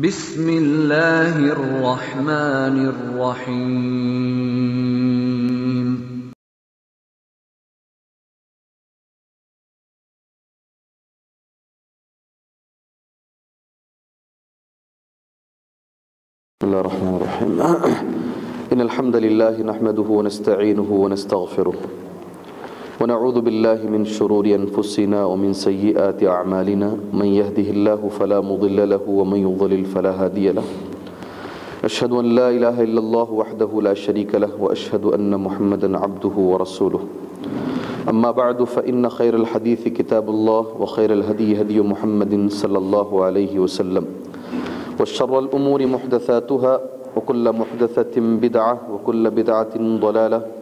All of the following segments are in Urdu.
بسم اللہ الرحمن الرحیم بسم الله الرحمن الرحيم. إن الحمد لله نحمده ونستعينه ونستغفره. ونعوذ بالله من شرور أنفسنا ومن سيئات أعمالنا. من يهده الله فلا مضل له ومن يضلل فلا هادي له. أشهد أن لا إله إلا الله وحده لا شريك له وأشهد أن محمدا عبده ورسوله. أما بعد فإن خير الحديث كتاب الله وخير الهدي هدي محمد صلى الله عليه وسلم. والشر الأمور محدثاتها وكل محدثة بدعة وكل بدعة ضلالة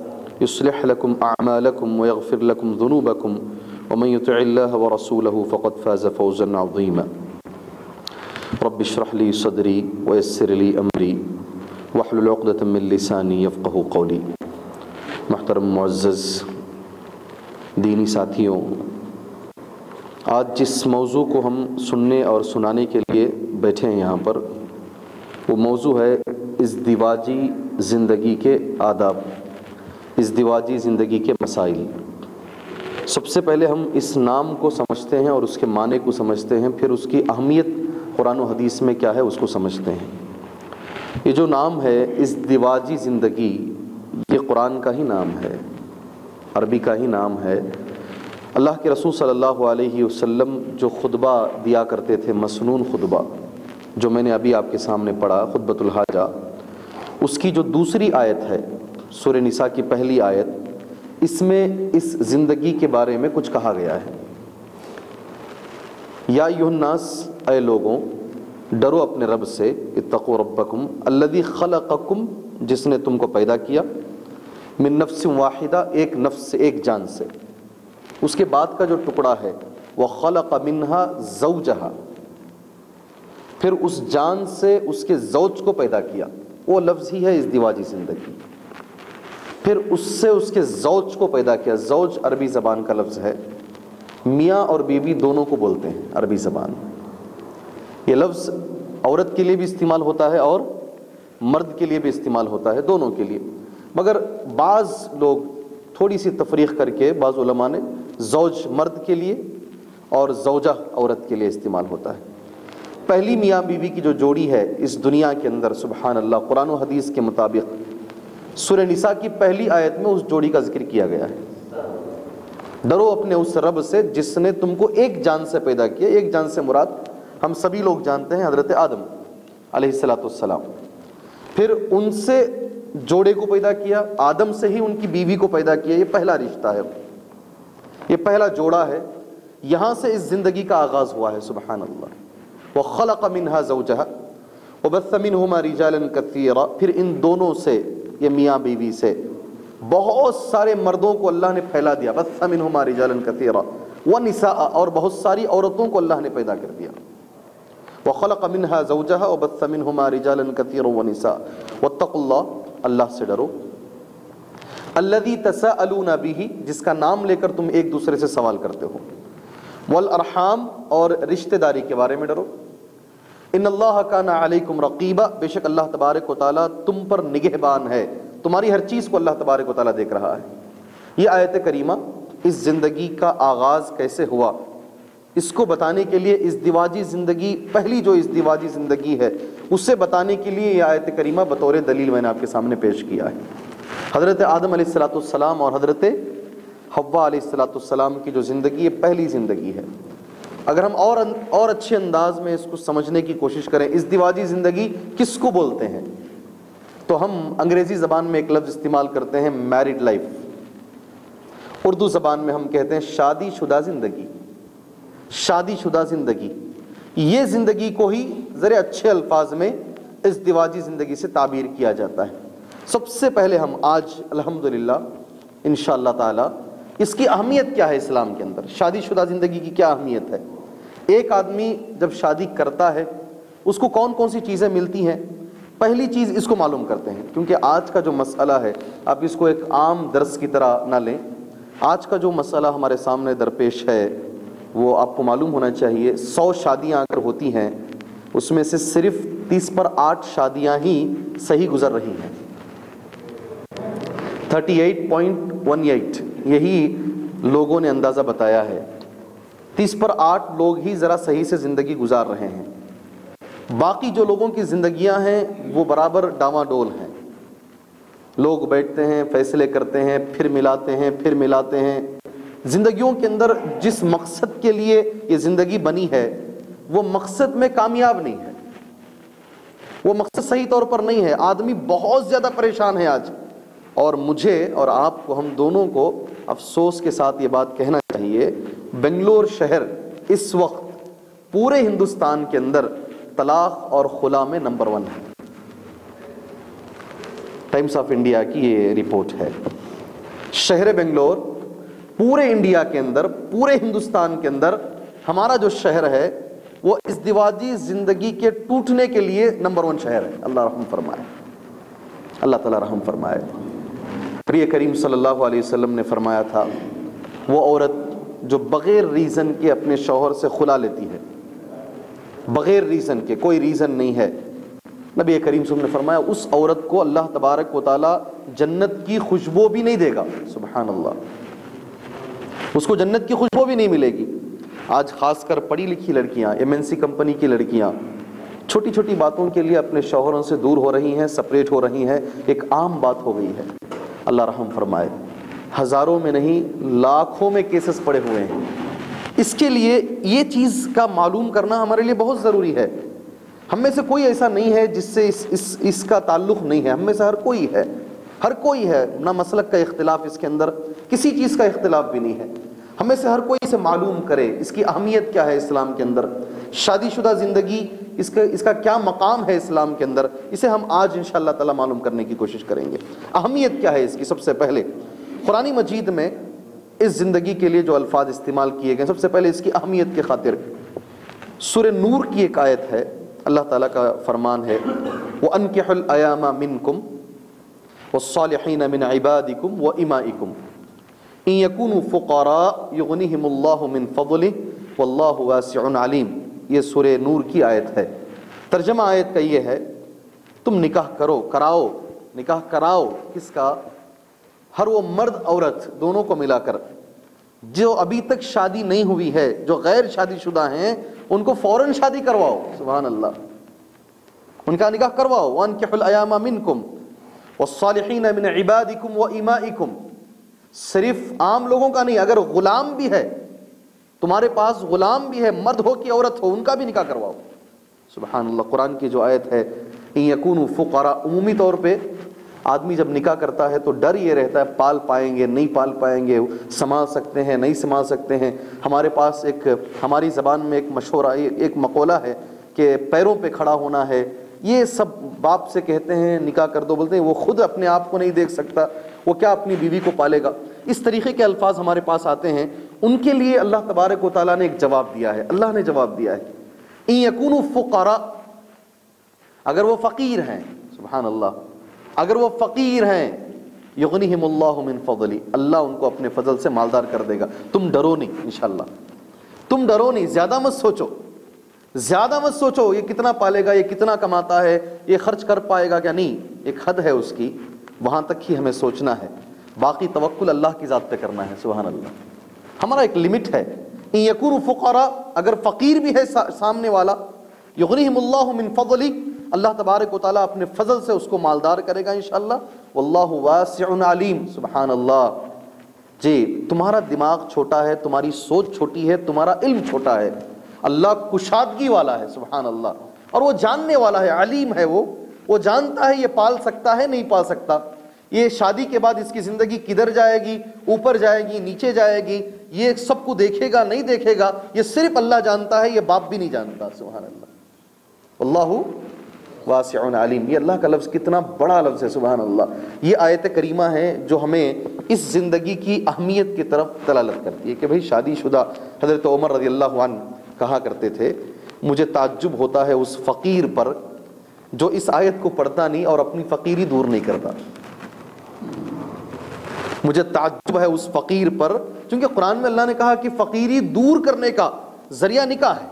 يصلح لكم أعمالكم ويغفر لكم ذنوبكم، ومن يطع الله ورسوله فقد فاز فوزا عظيما. رب اشرح لي صدري ويسر لي أمري، واحلل عقدة من لساني يفقه قولي. محترم معزز، دینی ساتھیوں، آج جس موضوع کو ہم سننے اور سنانے کے لیے بیٹھے ہیں یہاں پر، وہ موضوع ہے ازدواجی زندگی کے آداب۔ ازدواجی زندگی کے مسائل۔ سب سے پہلے ہم اس نام کو سمجھتے ہیں اور اس کے معنی کو سمجھتے ہیں، پھر اس کی اہمیت قرآن و حدیث میں کیا ہے، اس کو سمجھتے ہیں۔ یہ جو نام ہے ازدواجی زندگی، یہ قرآن کا ہی نام ہے، عربی کا ہی نام ہے۔ اللہ کے رسول صلی اللہ علیہ وسلم جو خطبہ دیا کرتے تھے، مسنون خطبہ، جو میں نے ابھی آپ کے سامنے پڑھا، خطبۃ الحاجہ، اس کی جو دوسری آیت ہے سور نساء کی پہلی آیت، اس میں اس زندگی کے بارے میں کچھ کہا گیا ہے۔ یا الناس، اے لوگوں، ڈرو اپنے رب سے اتقو ربکم الذی خلقکم، جس نے تم کو پیدا کیا، من نفس واحدہ، ایک نفس سے ایک جان سے۔ اس کے بعد کا جو ٹکڑا ہے، وہ خلق منہا زوجہا۔ پھر اس جان سے اس کے زوج کو پیدا کیا۔ وہ لفظ ہی ہے اس دیواجی زندگی۔ پھر اس سے اس کے زوج کو پیدا کیا۔ زوج عربی زبان کا لفظ ہے۔ میاں اور بیوی دونوں کو بولتے ہیں عربی زبان۔ یہ لفظ عورت کے لیے بھی استعمال ہوتا ہے اور مرد کے لیے بھی استعمال ہوتا ہے دونوں کے لیے۔ مگر بعض لوگ تھوڑی سی تفریق کر کے بعض علماء نے زوج مرد کے لیے اور زوجہ عورت کے لیے استعمال ہوتا ہے۔ پہلی میاں بیوی کی جو جوڑی ہے اس دنیا کے اندر، سبحان اللہ، قرآن و حدیث کے مطابق سورہ نساء کی پہلی آیت میں اس جوڑی کا ذکر کیا گیا ہے۔ ڈرو اپنے اس رب سے جس نے تم کو ایک جان سے پیدا کیا، ایک جان سے مراد ہم سبھی لوگ جانتے ہیں حضرت آدم علیہ السلاۃ السلام پھر ان سے جوڑے کو پیدا کیا، آدم سے ہی ان کی بیوی کو پیدا کیا، یہ پہلا رشتہ ہے۔ یہ پہلا جوڑا ہے۔ یہاں سے اس زندگی کا آغاز ہوا ہے، سبحان اللہ۔ وہ خلق منہا زوجہ وبث منہما رجالا کثیرا پھر ان دونوں سے یہ میاں بیوی سے۔ بہت سارے مردوں کو اللہ نے پھیلا دیا۔ بس بث منہما رجالا کثیرا۔ ونساء، اور بہت ساری عورتوں کو اللہ نے پیدا کر دیا۔ وہ خلق منہا زوجہ و وخلق منها زوجها وبث منهما رجالا كثيرا ونساء واتقوا الله اللہ سے ڈرو۔ الذي تساءلون به جس کا نام لے کر تم ایک دوسرے سے سوال کرتے ہو۔ والارحام، اور رشتہ داری کے بارے میں ڈرو۔ ان اللہ کان علیکم رقیبا، بے شک اللہ تبارک و تعالی تم پر نگہبان ہے۔ تمہاری ہر چیز کو اللہ تبارک و تعالی دیکھ رہا ہے۔ یہ آیت کریمہ اس زندگی کا آغاز کیسے ہوا؟ اس کو بتانے کے لیے اس دیواجی زندگی، پہلی جو اس دیواجی زندگی ہے اس سے بتانے کے لیے یہ آیت کریمہ بطور دلیل میں نے آپ کے سامنے پیش کیا ہے۔ حضرت آدم علیہ السلاۃ السلام اور حضرت حوا علیہ السلاۃ السلام کی جو زندگی ہے، پہلی زندگی ہے۔ اگر ہم اور اور اچھے انداز میں اس کو سمجھنے کی کوشش کریں، اس زندگی کس کو بولتے ہیں؟ تو ہم انگریزی زبان میں ایک لفظ استعمال کرتے ہیں میرڈ لائف اردو زبان میں ہم کہتے ہیں شادی شدہ زندگی. شادی شدہ زندگی. یہ زندگی کو ہی ذرا اچھے الفاظ میں ازدواجی زندگی سے تعبیر کیا جاتا ہے۔ سب سے پہلے ہم آج الحمدللہ ان شاء اللہ تعالی اس کی اہمیت کیا ہے اسلام کے اندر؟ شادی شدہ زندگی کی کیا اہمیت ہے؟ ایک آدمی جب شادی کرتا ہے، اس کو کون کون سی چیزیں ملتی ہیں؟ پہلی چیز اس کو معلوم کرتے ہیں، کیونکہ آج کا جو مسئلہ ہے، آپ اس کو ایک عام درس کی طرح نہ لیں۔ آج کا جو مسئلہ ہمارے سامنے درپیش ہے، وہ آپ کو معلوم ہونا چاہیے، سو شادیاں اگر ہوتی ہیں، اس میں سے صرف تیس پر آٹھ شادیاں ہی صحیح گزر رہی ہیں۔ Thirty eight point one eight. یہی لوگوں نے اندازہ بتایا ہے۔ تیس پر آٹھ لوگ ہی ذرا صحیح سے زندگی گزار رہے ہیں۔ باقی جو لوگوں کی زندگیاں ہیں، وہ برابر ڈاما ڈول ہیں۔ لوگ بیٹھتے ہیں، فیصلے کرتے ہیں، پھر ملاتے ہیں، پھر ملاتے ہیں۔ زندگیوں کے اندر جس مقصد کے لیے یہ زندگی بنی ہے، وہ مقصد میں کامیاب نہیں ہے۔ وہ مقصد صحیح طور پر نہیں ہے۔ آدمی بہت زیادہ پریشان ہے آج۔ اور مجھے اور آپ کو ہم دونوں کو افسوس کے ساتھ یہ بات کہنا چاہیے، بنگلور شہر اس وقت پورے ہندوستان کے اندر طلاق اور خلا میں نمبر ون ہے۔ ٹائمز آف انڈیا کی یہ رپورٹ ہے۔ شہر بنگلور پورے انڈیا کے اندر، پورے ہندوستان کے اندر ہمارا جو شہر ہے، وہ ازدواجی زندگی کے ٹوٹنے کے لیے نمبر ون شہر ہے۔ اللہ رحم فرمائے۔ اللہ تعالیٰ رحم فرمائے۔ پری کریم صلی اللہ علیہ وسلم نے فرمایا تھا، وہ عورت جو بغیر ریزن کے اپنے شوہر سے خلا لیتی ہے، بغیر ریزن کے، کوئی ریزن نہیں ہے۔ نبی کریم صلی اللہ علیہ وسلم نے فرمایا، اس عورت کو اللہ تبارک و تعالی جنت کی خوشبو بھی نہیں دے گا۔ سبحان اللہ۔ اس کو جنت کی خوشبو بھی نہیں ملے گی۔ آج خاص کر پڑھی لکھی لڑکیاں، ایم این سی کمپنی کی لڑکیاں، چھوٹی چھوٹی باتوں کے لیے اپنے شوہروں سے دور ہو رہی ہیں، سپریٹ ہو رہی ہیں، ایک عام بات ہو گئی ہے۔ اللہ رحم فرمائے۔ ہزاروں میں نہیں، لاکھوں میں کیسز پڑے ہوئے ہیں۔ اس کے لیے یہ چیز کا معلوم کرنا ہمارے لیے بہت ضروری ہے۔ ہم میں سے کوئی ایسا نہیں ہے جس سے اس اس اس کا تعلق نہیں ہے۔ ہم میں سے ہر کوئی ہے۔ ہر کوئی ہے۔ نہ مسلک کا اختلاف اس کے اندر، کسی چیز کا اختلاف بھی نہیں ہے۔ ہم میں سے ہر کوئی اسے معلوم کرے اس کی اہمیت کیا ہے اسلام کے اندر؟ شادی شدہ زندگی، اس کا اس کا کیا مقام ہے اسلام کے اندر؟ اسے ہم آج ان شاء اللہ تعالیٰ معلوم کرنے کی کوشش کریں گے۔ اہمیت کیا ہے اس کی؟ سب سے پہلے، قرآن مجید میں اس زندگی کے لیے جو الفاظ استعمال کیے گئے سب سے پہلے اس کی اہمیت کے خاطر۔ سور نور کی ایک آیت ہے، اللہ تعالیٰ کا فرمان ہے وہ انکح الایام منکم والصالحین من عبادکم و امائکم ان یکونوا فقراء یغنیہم اللہ من فضلہ واللہ واسع علیم. یہ سور نور کی آیت ہے. ترجمہ آیت کا یہ ہے، تم نکاح کرو، کراؤ، نکاح کراؤ، کس کا؟ ہر وہ مرد عورت دونوں کو ملا کر۔ جو ابھی تک شادی نہیں ہوئی ہے، جو غیر شادی شدہ ہیں، ان کو فوراً شادی کرواؤ۔ سبحان اللہ۔ ان کا نکاح کرواؤ۔ وَانْكِحُ الْأَيَامَ مِنْكُمْ وَالصَّالِحِينَ مِنْ عِبَادِكُمْ وَإِمَائِكُمْ۔ صرف عام لوگوں کا نہیں، اگر غلام بھی ہے، تمہارے پاس غلام بھی ہے، مرد ہو کہ عورت ہو، ان کا بھی نکاح کرواؤ۔ سبحان اللہ، قرآن کی جو آیت ہے، ان یکون فقراء، عمومی طور پہ آدمی جب نکاح کرتا ہے تو ڈر یہ رہتا ہے، پال پائیں گے، نہیں پال پائیں گے، سنبھال سکتے ہیں، نہیں سنبھال سکتے ہیں۔ ہمارے پاس ایک، ہماری زبان میں ایک مشورہ ایک مقولہ ہے کہ پیروں پہ کھڑا ہونا ہے۔ یہ سب باپ سے کہتے ہیں، نکاح کر دو، بولتے ہیں، وہ خود اپنے آپ کو نہیں دیکھ سکتا۔ وہ کیا اپنی بیوی کو پالے گا؟ اس طریقے کے الفاظ ہمارے پاس آتے ہیں۔ ان کے لیے اللہ تبارک و تعالیٰ نے ایک جواب دیا ہے۔ اللہ نے جواب دیا ہے۔ این یکون فقرا اگر وہ فقیر ہیں سبحان اللہ اگر وہ فقیر ہیں، یغنیہم اللہ من فضلی، اللہ ان کو اپنے فضل سے مالدار کر دے گا۔ تم ڈرو نہیں، انشاءاللہ۔ تم ڈرو نہیں، زیادہ مت سوچو۔ زیادہ مت سوچو، یہ کتنا پالے گا، یہ کتنا کماتا ہے، یہ خرچ کر پائے گا کیا؟ نہیں، ایک حد ہے اس کی۔ وہاں تک ہی ہمیں سوچنا ہے۔ باقی توکل اللہ کی ذات پہ کرنا ہے، سبحان اللہ۔ ہمارا ایک لمٹ ہے۔ یقور فقرا اگر فقیر بھی ہے سامنے والا، یغنیہم اللہ من فضلی۔ اللہ تبارک و تعالیٰ اپنے فضل سے اس کو مالدار کرے گا انشاءاللہ۔ واللہ واسع علیم۔ سبحان اللہ۔ جی تمہارا دماغ چھوٹا ہے، تمہاری سوچ چھوٹی ہے، تمہارا علم چھوٹا ہے۔ اللہ کشادگی والا ہے، سبحان اللہ۔ اور وہ جاننے والا ہے، علیم ہے وہ۔ وہ جانتا ہے یہ پال سکتا ہے، نہیں پال سکتا۔ یہ شادی کے بعد اس کی زندگی کدھر جائے گی، اوپر جائے گی، نیچے جائے گی، یہ سب کو دیکھے گا، نہیں دیکھے گا، یہ صرف اللہ جانتا ہے، یہ باپ بھی نہیں جانتا، سبحان اللہ۔ اللہ واسع علیم۔ یہ اللہ کا لفظ کتنا بڑا لفظ ہے، سبحان اللہ۔ یہ آیت کریمہ ہے جو ہمیں اس زندگی کی اہمیت کی طرف دلالت کرتی ہے کہ بھئی شادی شدہ حضرت عمر رضی اللہ عنہ کہا کرتے تھے، مجھے تعجب ہوتا ہے اس فقیر پر جو اس آیت کو پڑھتا نہیں اور اپنی فقیری دور نہیں کرتا۔ مجھے تعجب ہے اس فقیر پر، چونکہ قرآن میں اللہ نے کہا کہ فقیری دور کرنے کا ذریعہ نکاح ہے۔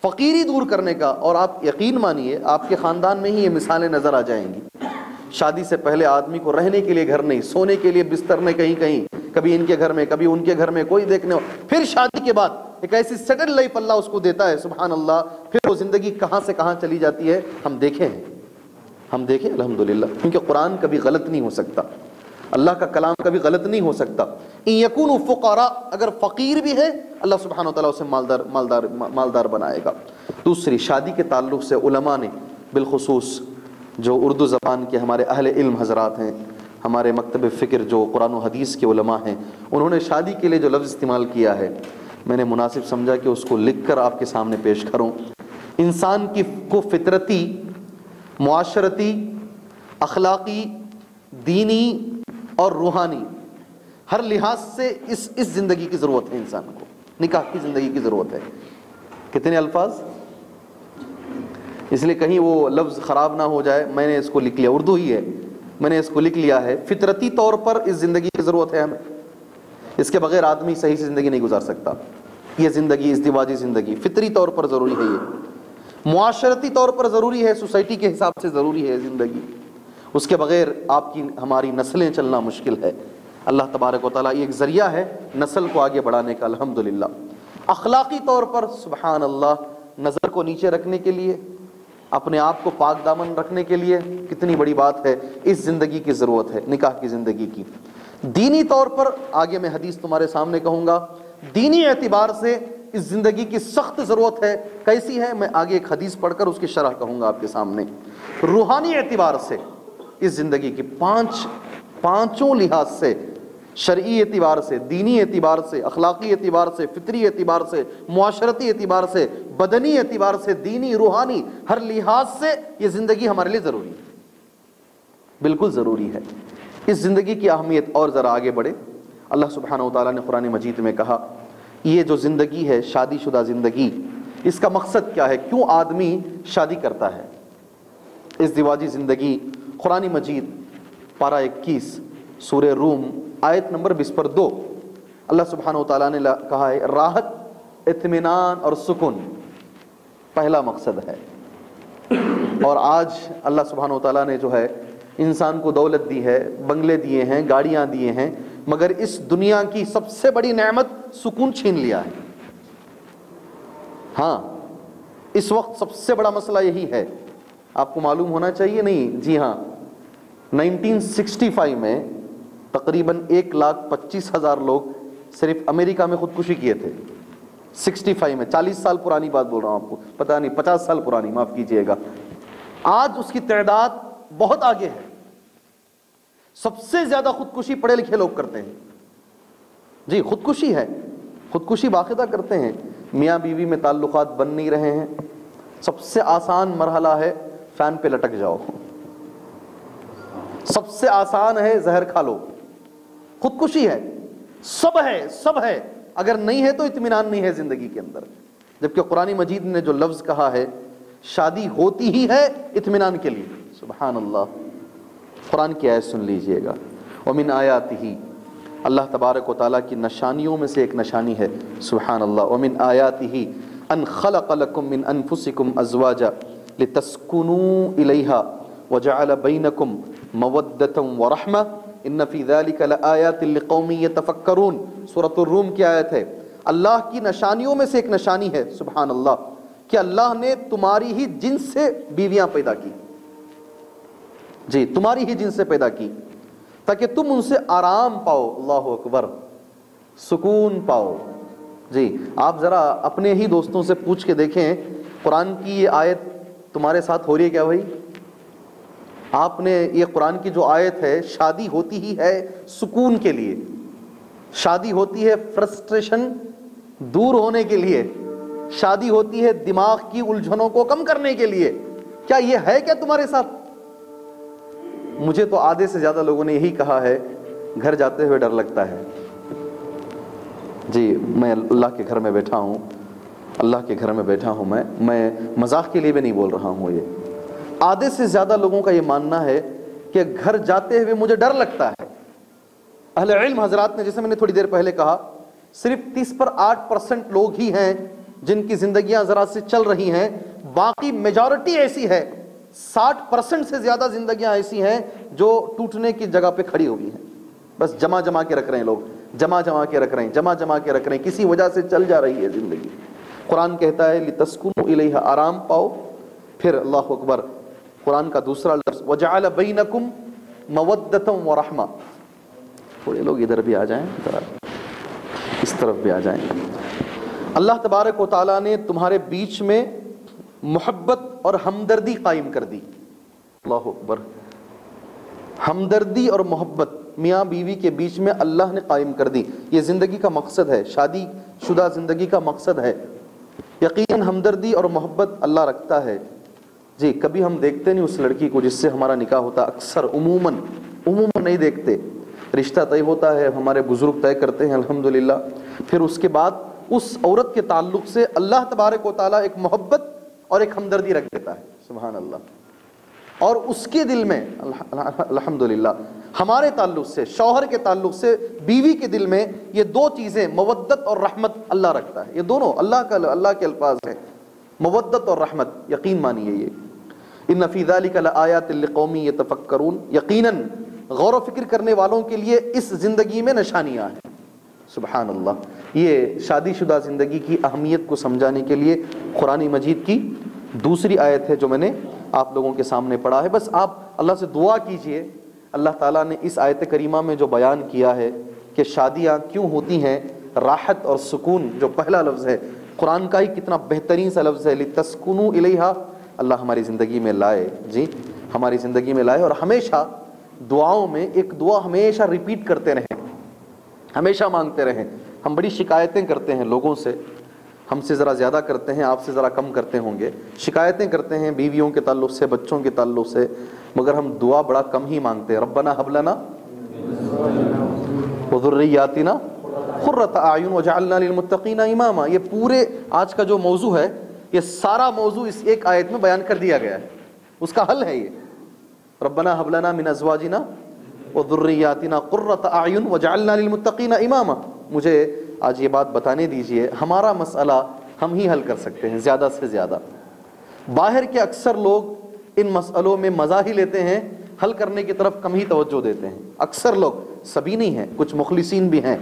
فقیری دور کرنے کا، اور آپ یقین مانیے، آپ کے خاندان میں ہی یہ مثالیں نظر آ جائیں گی۔ شادی سے پہلے آدمی کو رہنے کے لیے گھر نہیں، سونے کے لیے بستر نہیں کہیں کہیں، کبھی ان کے گھر میں، کبھی ان کے گھر میں، کوئی دیکھنے ہو۔ پھر شادی کے بعد ایک ایسی سیٹل لائف اللہ اس کو دیتا ہے، سبحان اللہ، پھر وہ زندگی کہاں سے کہاں چلی جاتی ہے، ہم دیکھیں ہم دیکھیں، الحمدللہ، کیونکہ قرآن کبھی غلط نہیں ہو سکتا۔ اللہ کا کلام کبھی غلط نہیں ہو سکتا۔ ان یکون فقراء، اگر فقیر بھی ہے، اللہ سبحانہ و تعالیٰ اسے مالدار مالدار مالدار بنائے گا۔ دوسری، شادی کے تعلق سے علماء نے بالخصوص جو اردو زبان کے ہمارے اہل علم حضرات ہیں، ہمارے مکتب فکر جو قرآن و حدیث کے علماء ہیں، انہوں نے شادی کے لیے جو لفظ استعمال کیا ہے میں نے مناسب سمجھا کہ اس کو لکھ کر آپ کے سامنے پیش کروں۔ انسان کی کو فطرتی، معاشرتی، اخلاقی، دینی اور روحانی ہر لحاظ سے اس اس زندگی کی ضرورت ہے انسان کو۔ نکاح کی زندگی کی ضرورت ہے۔ کتنے الفاظ؟ اس لیے کہیں وہ لفظ خراب نہ ہو جائے۔ میں نے اس کو لکھ لیا۔ اردو ہی ہے۔ میں نے اس کو لکھ لیا ہے۔ فطرتی طور پر اس زندگی کی ضرورت ہے ہمیں۔ اس کے بغیر آدمی صحیح سے زندگی نہیں گزار سکتا۔ یہ زندگی ازدواجی زندگی، فطری طور پر ضروری ہے یہ۔ معاشرتی طور پر ضروری ہے، سوسائٹی کے حساب سے ضروری ہے زندگی۔ اس کے بغیر آپ کی، ہماری نسلیں چلنا مشکل ہے۔ اللہ تبارک و تعالیٰ یہ ایک ذریعہ ہے نسل کو آگے بڑھانے کا، الحمدللہ۔ اخلاقی طور پر سبحان اللہ نظر کو نیچے رکھنے کے لیے، اپنے آپ کو پاک دامن رکھنے کے لیے کتنی بڑی بات ہے۔ اس زندگی کی ضرورت ہے، نکاح کی زندگی کی۔ دینی طور پر آگے میں حدیث تمہارے سامنے کہوں گا، دینی اعتبار سے اس زندگی کی سخت ضرورت ہے، کیسی ہے؟ میں آگے ایک حدیث پڑھ کر اس کی شرح کہوں گا آپ کے سامنے۔ روحانی اعتبار سے اس زندگی کی پانچ، پانچوں لحاظ سے، شرعی اعتبار سے، دینی اعتبار سے، اخلاقی اعتبار سے، فطری اعتبار سے، معاشرتی اعتبار سے، بدنی اعتبار سے، دینی، روحانی، ہر لحاظ سے یہ زندگی ہمارے لیے ضروری ہے۔ بالکل ضروری ہے۔ اس زندگی کی اہمیت اور ذرا آگے بڑھے۔ اللہ سبحانہ و تعالیٰ نے قرآن مجید میں کہا، یہ جو زندگی ہے، شادی شدہ زندگی، اس کا مقصد کیا ہے؟ کیوں آدمی شادی کرتا ہے؟ اس دیواجی زندگی، قرآن مجید، پارہ اکیس، سورہ روم، آیت نمبر بیس پر دو۔ اللہ سبحانہ و تعالیٰ نے کہا ہے، راحت، اطمینان اور سکون۔ پہلا مقصد ہے۔ اور آج اللہ سبحانہ و تعالیٰ نے جو ہے انسان کو دولت دی ہے، بنگلے دیے ہیں، گاڑیاں دیے ہیں، مگر اس دنیا کی سب سے بڑی نعمت سکون چھین لیا ہے۔ ہاں اس وقت سب سے بڑا مسئلہ یہی ہے۔ آپ کو معلوم ہونا چاہیے نہیں؟ جی ہاں نائنٹین سکسٹی فائیو میں تقریباً ایک لاکھ پچیس ہزار لوگ صرف امریکہ میں خودکشی کیے تھے۔ سکسٹی فائیو میں، چالیس سال پرانی بات بول رہا ہوں آپ کو۔ پتہ نہیں، پچاس سال پرانی، معاف کیجیے گا۔ آج اس کی تعداد بہت آگے ہے۔ سب سے زیادہ خودکشی پڑھے لکھے لوگ کرتے ہیں۔ جی خودکشی ہے۔ خودکشی باقاعدہ کرتے ہیں۔ میاں بیوی میں تعلقات بن نہیں رہے ہیں۔ سب سے آسان مرحلہ ہے فین پہ لٹک جاؤ۔ سب سے آسان ہے زہر کھا لو۔ خودکشی ہے۔ سب ہے سب ہے۔ اگر نہیں ہے تو اطمینان نہیں ہے زندگی کے اندر۔ جبکہ قرآن مجید نے جو لفظ کہا ہے، شادی ہوتی ہی ہے اطمینان کے لیے۔ سبحان اللہ قرآن کی آیت سن لیجیے گا۔ ومن آیات ہی اللہ تبارک و تعالیٰ کی نشانیوں میں سے ایک نشانی ہے۔ سبحان اللہ ومن آیات ہی ان خلق لکم من انفسکم ازواجا لتسکنوا الیہا وجعل بینکم مودتا ورحمہ ان فی ذالک لآیات لقوم یتفکرون۔ سورة الروم کی آیت ہے۔ اللہ کی نشانیوں میں سے ایک نشانی ہے۔ سبحان اللہ کہ اللہ نے تمہاری ہی جنس سے بیویاں پیدا کی۔ جی تمہاری ہی جنس سے پیدا کی۔ تاکہ تم ان سے آرام پاؤ، اللہ اکبر، سکون پاؤ۔ جی آپ ذرا اپنے ہی دوستوں سے پوچھ کے دیکھیں، قرآن کی یہ آیت تمہارے ساتھ ہو رہی ہے کیا بھائی؟ آپ نے یہ قرآن کی جو آیت ہے، شادی ہوتی ہی ہے سکون کے لیے۔ شادی ہوتی ہے فرسٹریشن دور ہونے کے لیے۔ شادی ہوتی ہے دماغ کی الجھنوں کو کم کرنے کے لیے۔ کیا یہ ہے کیا تمہارے ساتھ؟ مجھے تو آدھے سے زیادہ لوگوں نے یہی کہا ہے، گھر جاتے ہوئے ڈر لگتا ہے۔ جی میں اللہ کے گھر میں بیٹھا ہوں۔ اللہ کے گھر میں بیٹھا ہوں میں۔ میں مذاق کے لیے بھی نہیں بول رہا ہوں یہ۔ آدھے سے زیادہ لوگوں کا یہ ماننا ہے کہ گھر جاتے ہوئے مجھے ڈر لگتا ہے۔ اہل علم حضرات نے، جیسے میں نے تھوڑی دیر پہلے کہا، صرف تیس پر آٹھ پرسنٹ لوگ ہی ہیں جن کی زندگیاں ذرا سے چل رہی ہیں۔ باقی میجورٹی ایسی ہے۔ ساٹھ پرسنٹ سے زیادہ زندگیاں ایسی ہیں جو ٹوٹنے کی جگہ پہ کھڑی ہوئی ہیں۔ بس جمع جمع کے رکھ رہے ہیں لوگ۔ جمع جمع کے رکھ رہے ہیں، جمع جمع کے رکھ رہے ہیں۔ کسی وجہ سے چل جا رہی ہے زندگی۔ قرآن کہتا ہے، لِتَسْكُنُوا إِلَيْهَا آرام پاؤ۔ پھر اللہ اکبر قرآن کا دوسرا لفظ، وَجَعَلَ بَيْنَكُمْ مَوَدَّةً وَرَحْمَةً۔ تھوڑے لوگ ادھر بھی آ جائیں، ذرا اس طرف بھی آ جائیں۔ اللہ تبارک و تعالیٰ نے تمہارے بیچ میں محبت اور ہمدردی قائم کر دی۔ اللہ اکبر۔ ہمدردی اور محبت میاں بیوی کے بیچ میں اللہ نے قائم کر دی۔ یہ زندگی کا مقصد ہے۔ شادی شدہ زندگی کا مقصد ہے۔ یقیناً ہمدردی اور محبت اللہ رکھتا ہے۔ جی کبھی ہم دیکھتے نہیں اس لڑکی کو جس سے ہمارا نکاح ہوتا۔ اکثر عموماً عموماً نہیں دیکھتے۔ رشتہ طے ہوتا ہے، ہمارے بزرگ طے کرتے ہیں، الحمدللہ۔ پھر اس کے بعد اس عورت کے تعلق سے اللہ تبارک و تعالیٰ ایک محبت اور ایک ہمدردی رکھ دیتا ہے، سبحان اللہ۔ اور اس کے دل میں الحمدللہ، ہمارے تعلق سے، شوہر کے تعلق سے، بیوی کے دل میں یہ دو چیزیں، مودت اور رحمت، اللہ رکھتا ہے۔ یہ دونوں اللہ کا، اللہ کے الفاظ ہیں۔ مودت اور رحمت، یقین مانیے یہ۔ ان نفی ذلك لآیات لقومی یتفکرون یقیناً غور و فکر کرنے والوں کے لیے اس زندگی میں نشانیاں ہیں۔ سبحان اللہ یہ شادی شدہ زندگی کی اہمیت کو سمجھانے کے لیے قرآن مجید کی دوسری آیت ہے جو میں نے آپ لوگوں کے سامنے پڑھا ہے۔ بس آپ اللہ سے دعا کیجیے۔ اللہ تعالیٰ نے اس آیت کریمہ میں جو بیان کیا ہے کہ شادیاں کیوں ہوتی ہیں، راحت اور سکون جو پہلا لفظ ہے، قرآن کا ہی کتنا بہترین سا لفظ ہے۔ لِتَسْكُنُوا إِلَيْهَا۔ اللہ ہماری زندگی میں لائے۔ جی ہماری زندگی میں لائے اور ہمیشہ دعاؤں میں ایک دعا ہمیشہ ریپیٹ کرتے رہیں ہمیشہ مانگتے رہیں۔ ہم بڑی شکایتیں کرتے ہیں لوگوں سے۔ ہم سے ذرا زیادہ کرتے ہیں، آپ سے ذرا کم کرتے ہوں گے۔ شکایتیں کرتے ہیں بیویوں کے تعلق سے، بچوں کے تعلق سے، مگر ہم دعا بڑا کم ہی مانگتے ہیں۔ ربنا حبلنا وذریاتنا قرۃ اعین وجعلنا للمتقین اماما۔ یہ پورے آج کا جو موضوع ہے، یہ سارا موضوع اس ایک آیت میں بیان کر دیا گیا ہے۔ اس کا حل ہے یہ۔ ربنا حبلنا من ازواجنا وذریاتنا قرۃ اعین وجعلنا للمتقین اماما۔ مجھے آج یہ بات بتانے دیجیے، ہمارا مسئلہ ہم ہی حل کر سکتے ہیں، زیادہ سے زیادہ۔ باہر کے اکثر لوگ ان مسئلوں میں مزہ ہی لیتے ہیں، حل کرنے کی طرف کم ہی توجہ دیتے ہیں۔ اکثر لوگ سبھی نہیں ہیں، کچھ مخلصین بھی ہیں۔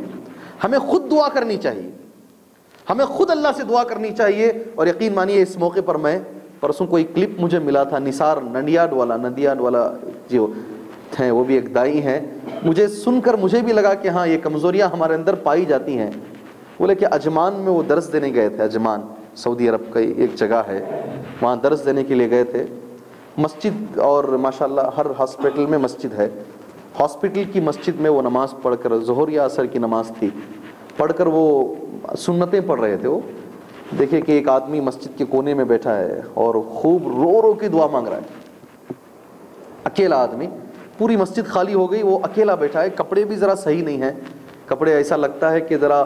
ہمیں خود دعا کرنی چاہیے۔ ہمیں خود اللہ سے دعا کرنی چاہیے۔ اور یقین مانیے، اس موقع پر میں پرسوں کوئی کلپ مجھے ملا تھا، نثار ننڈیاڈ والا، نندیاڈ والا جی جو ہیں، وہ بھی ایک دائی ہیں۔ مجھے سن کر مجھے بھی لگا کہ ہاں یہ کمزوریاں ہمارے اندر پائی جاتی ہیں۔ بولے کہ اجمان میں وہ درس دینے گئے تھے، اجمان۔ سعودی عرب کا ایک جگہ ہے، وہاں درس دینے کے لیے گئے تھے۔ مسجد اور ماشاءاللہ ہر ہاسپٹل میں مسجد ہے۔ ہاسپٹل کی مسجد میں وہ نماز پڑھ کر، ظہر یا اثر کی نماز تھی۔ پڑھ کر وہ سنتیں پڑھ رہے تھے وہ۔ دیکھے کہ ایک آدمی مسجد کے کونے میں بیٹھا ہے اور خوب رو رو کی دعا مانگ رہا ہے۔ اکیلا آدمی۔ پوری مسجد خالی ہو گئی، وہ اکیلا بیٹھا ہے۔ کپڑے بھی ذرا صحیح نہیں ہیں۔ کپڑے ایسا لگتا ہے کہ ذرا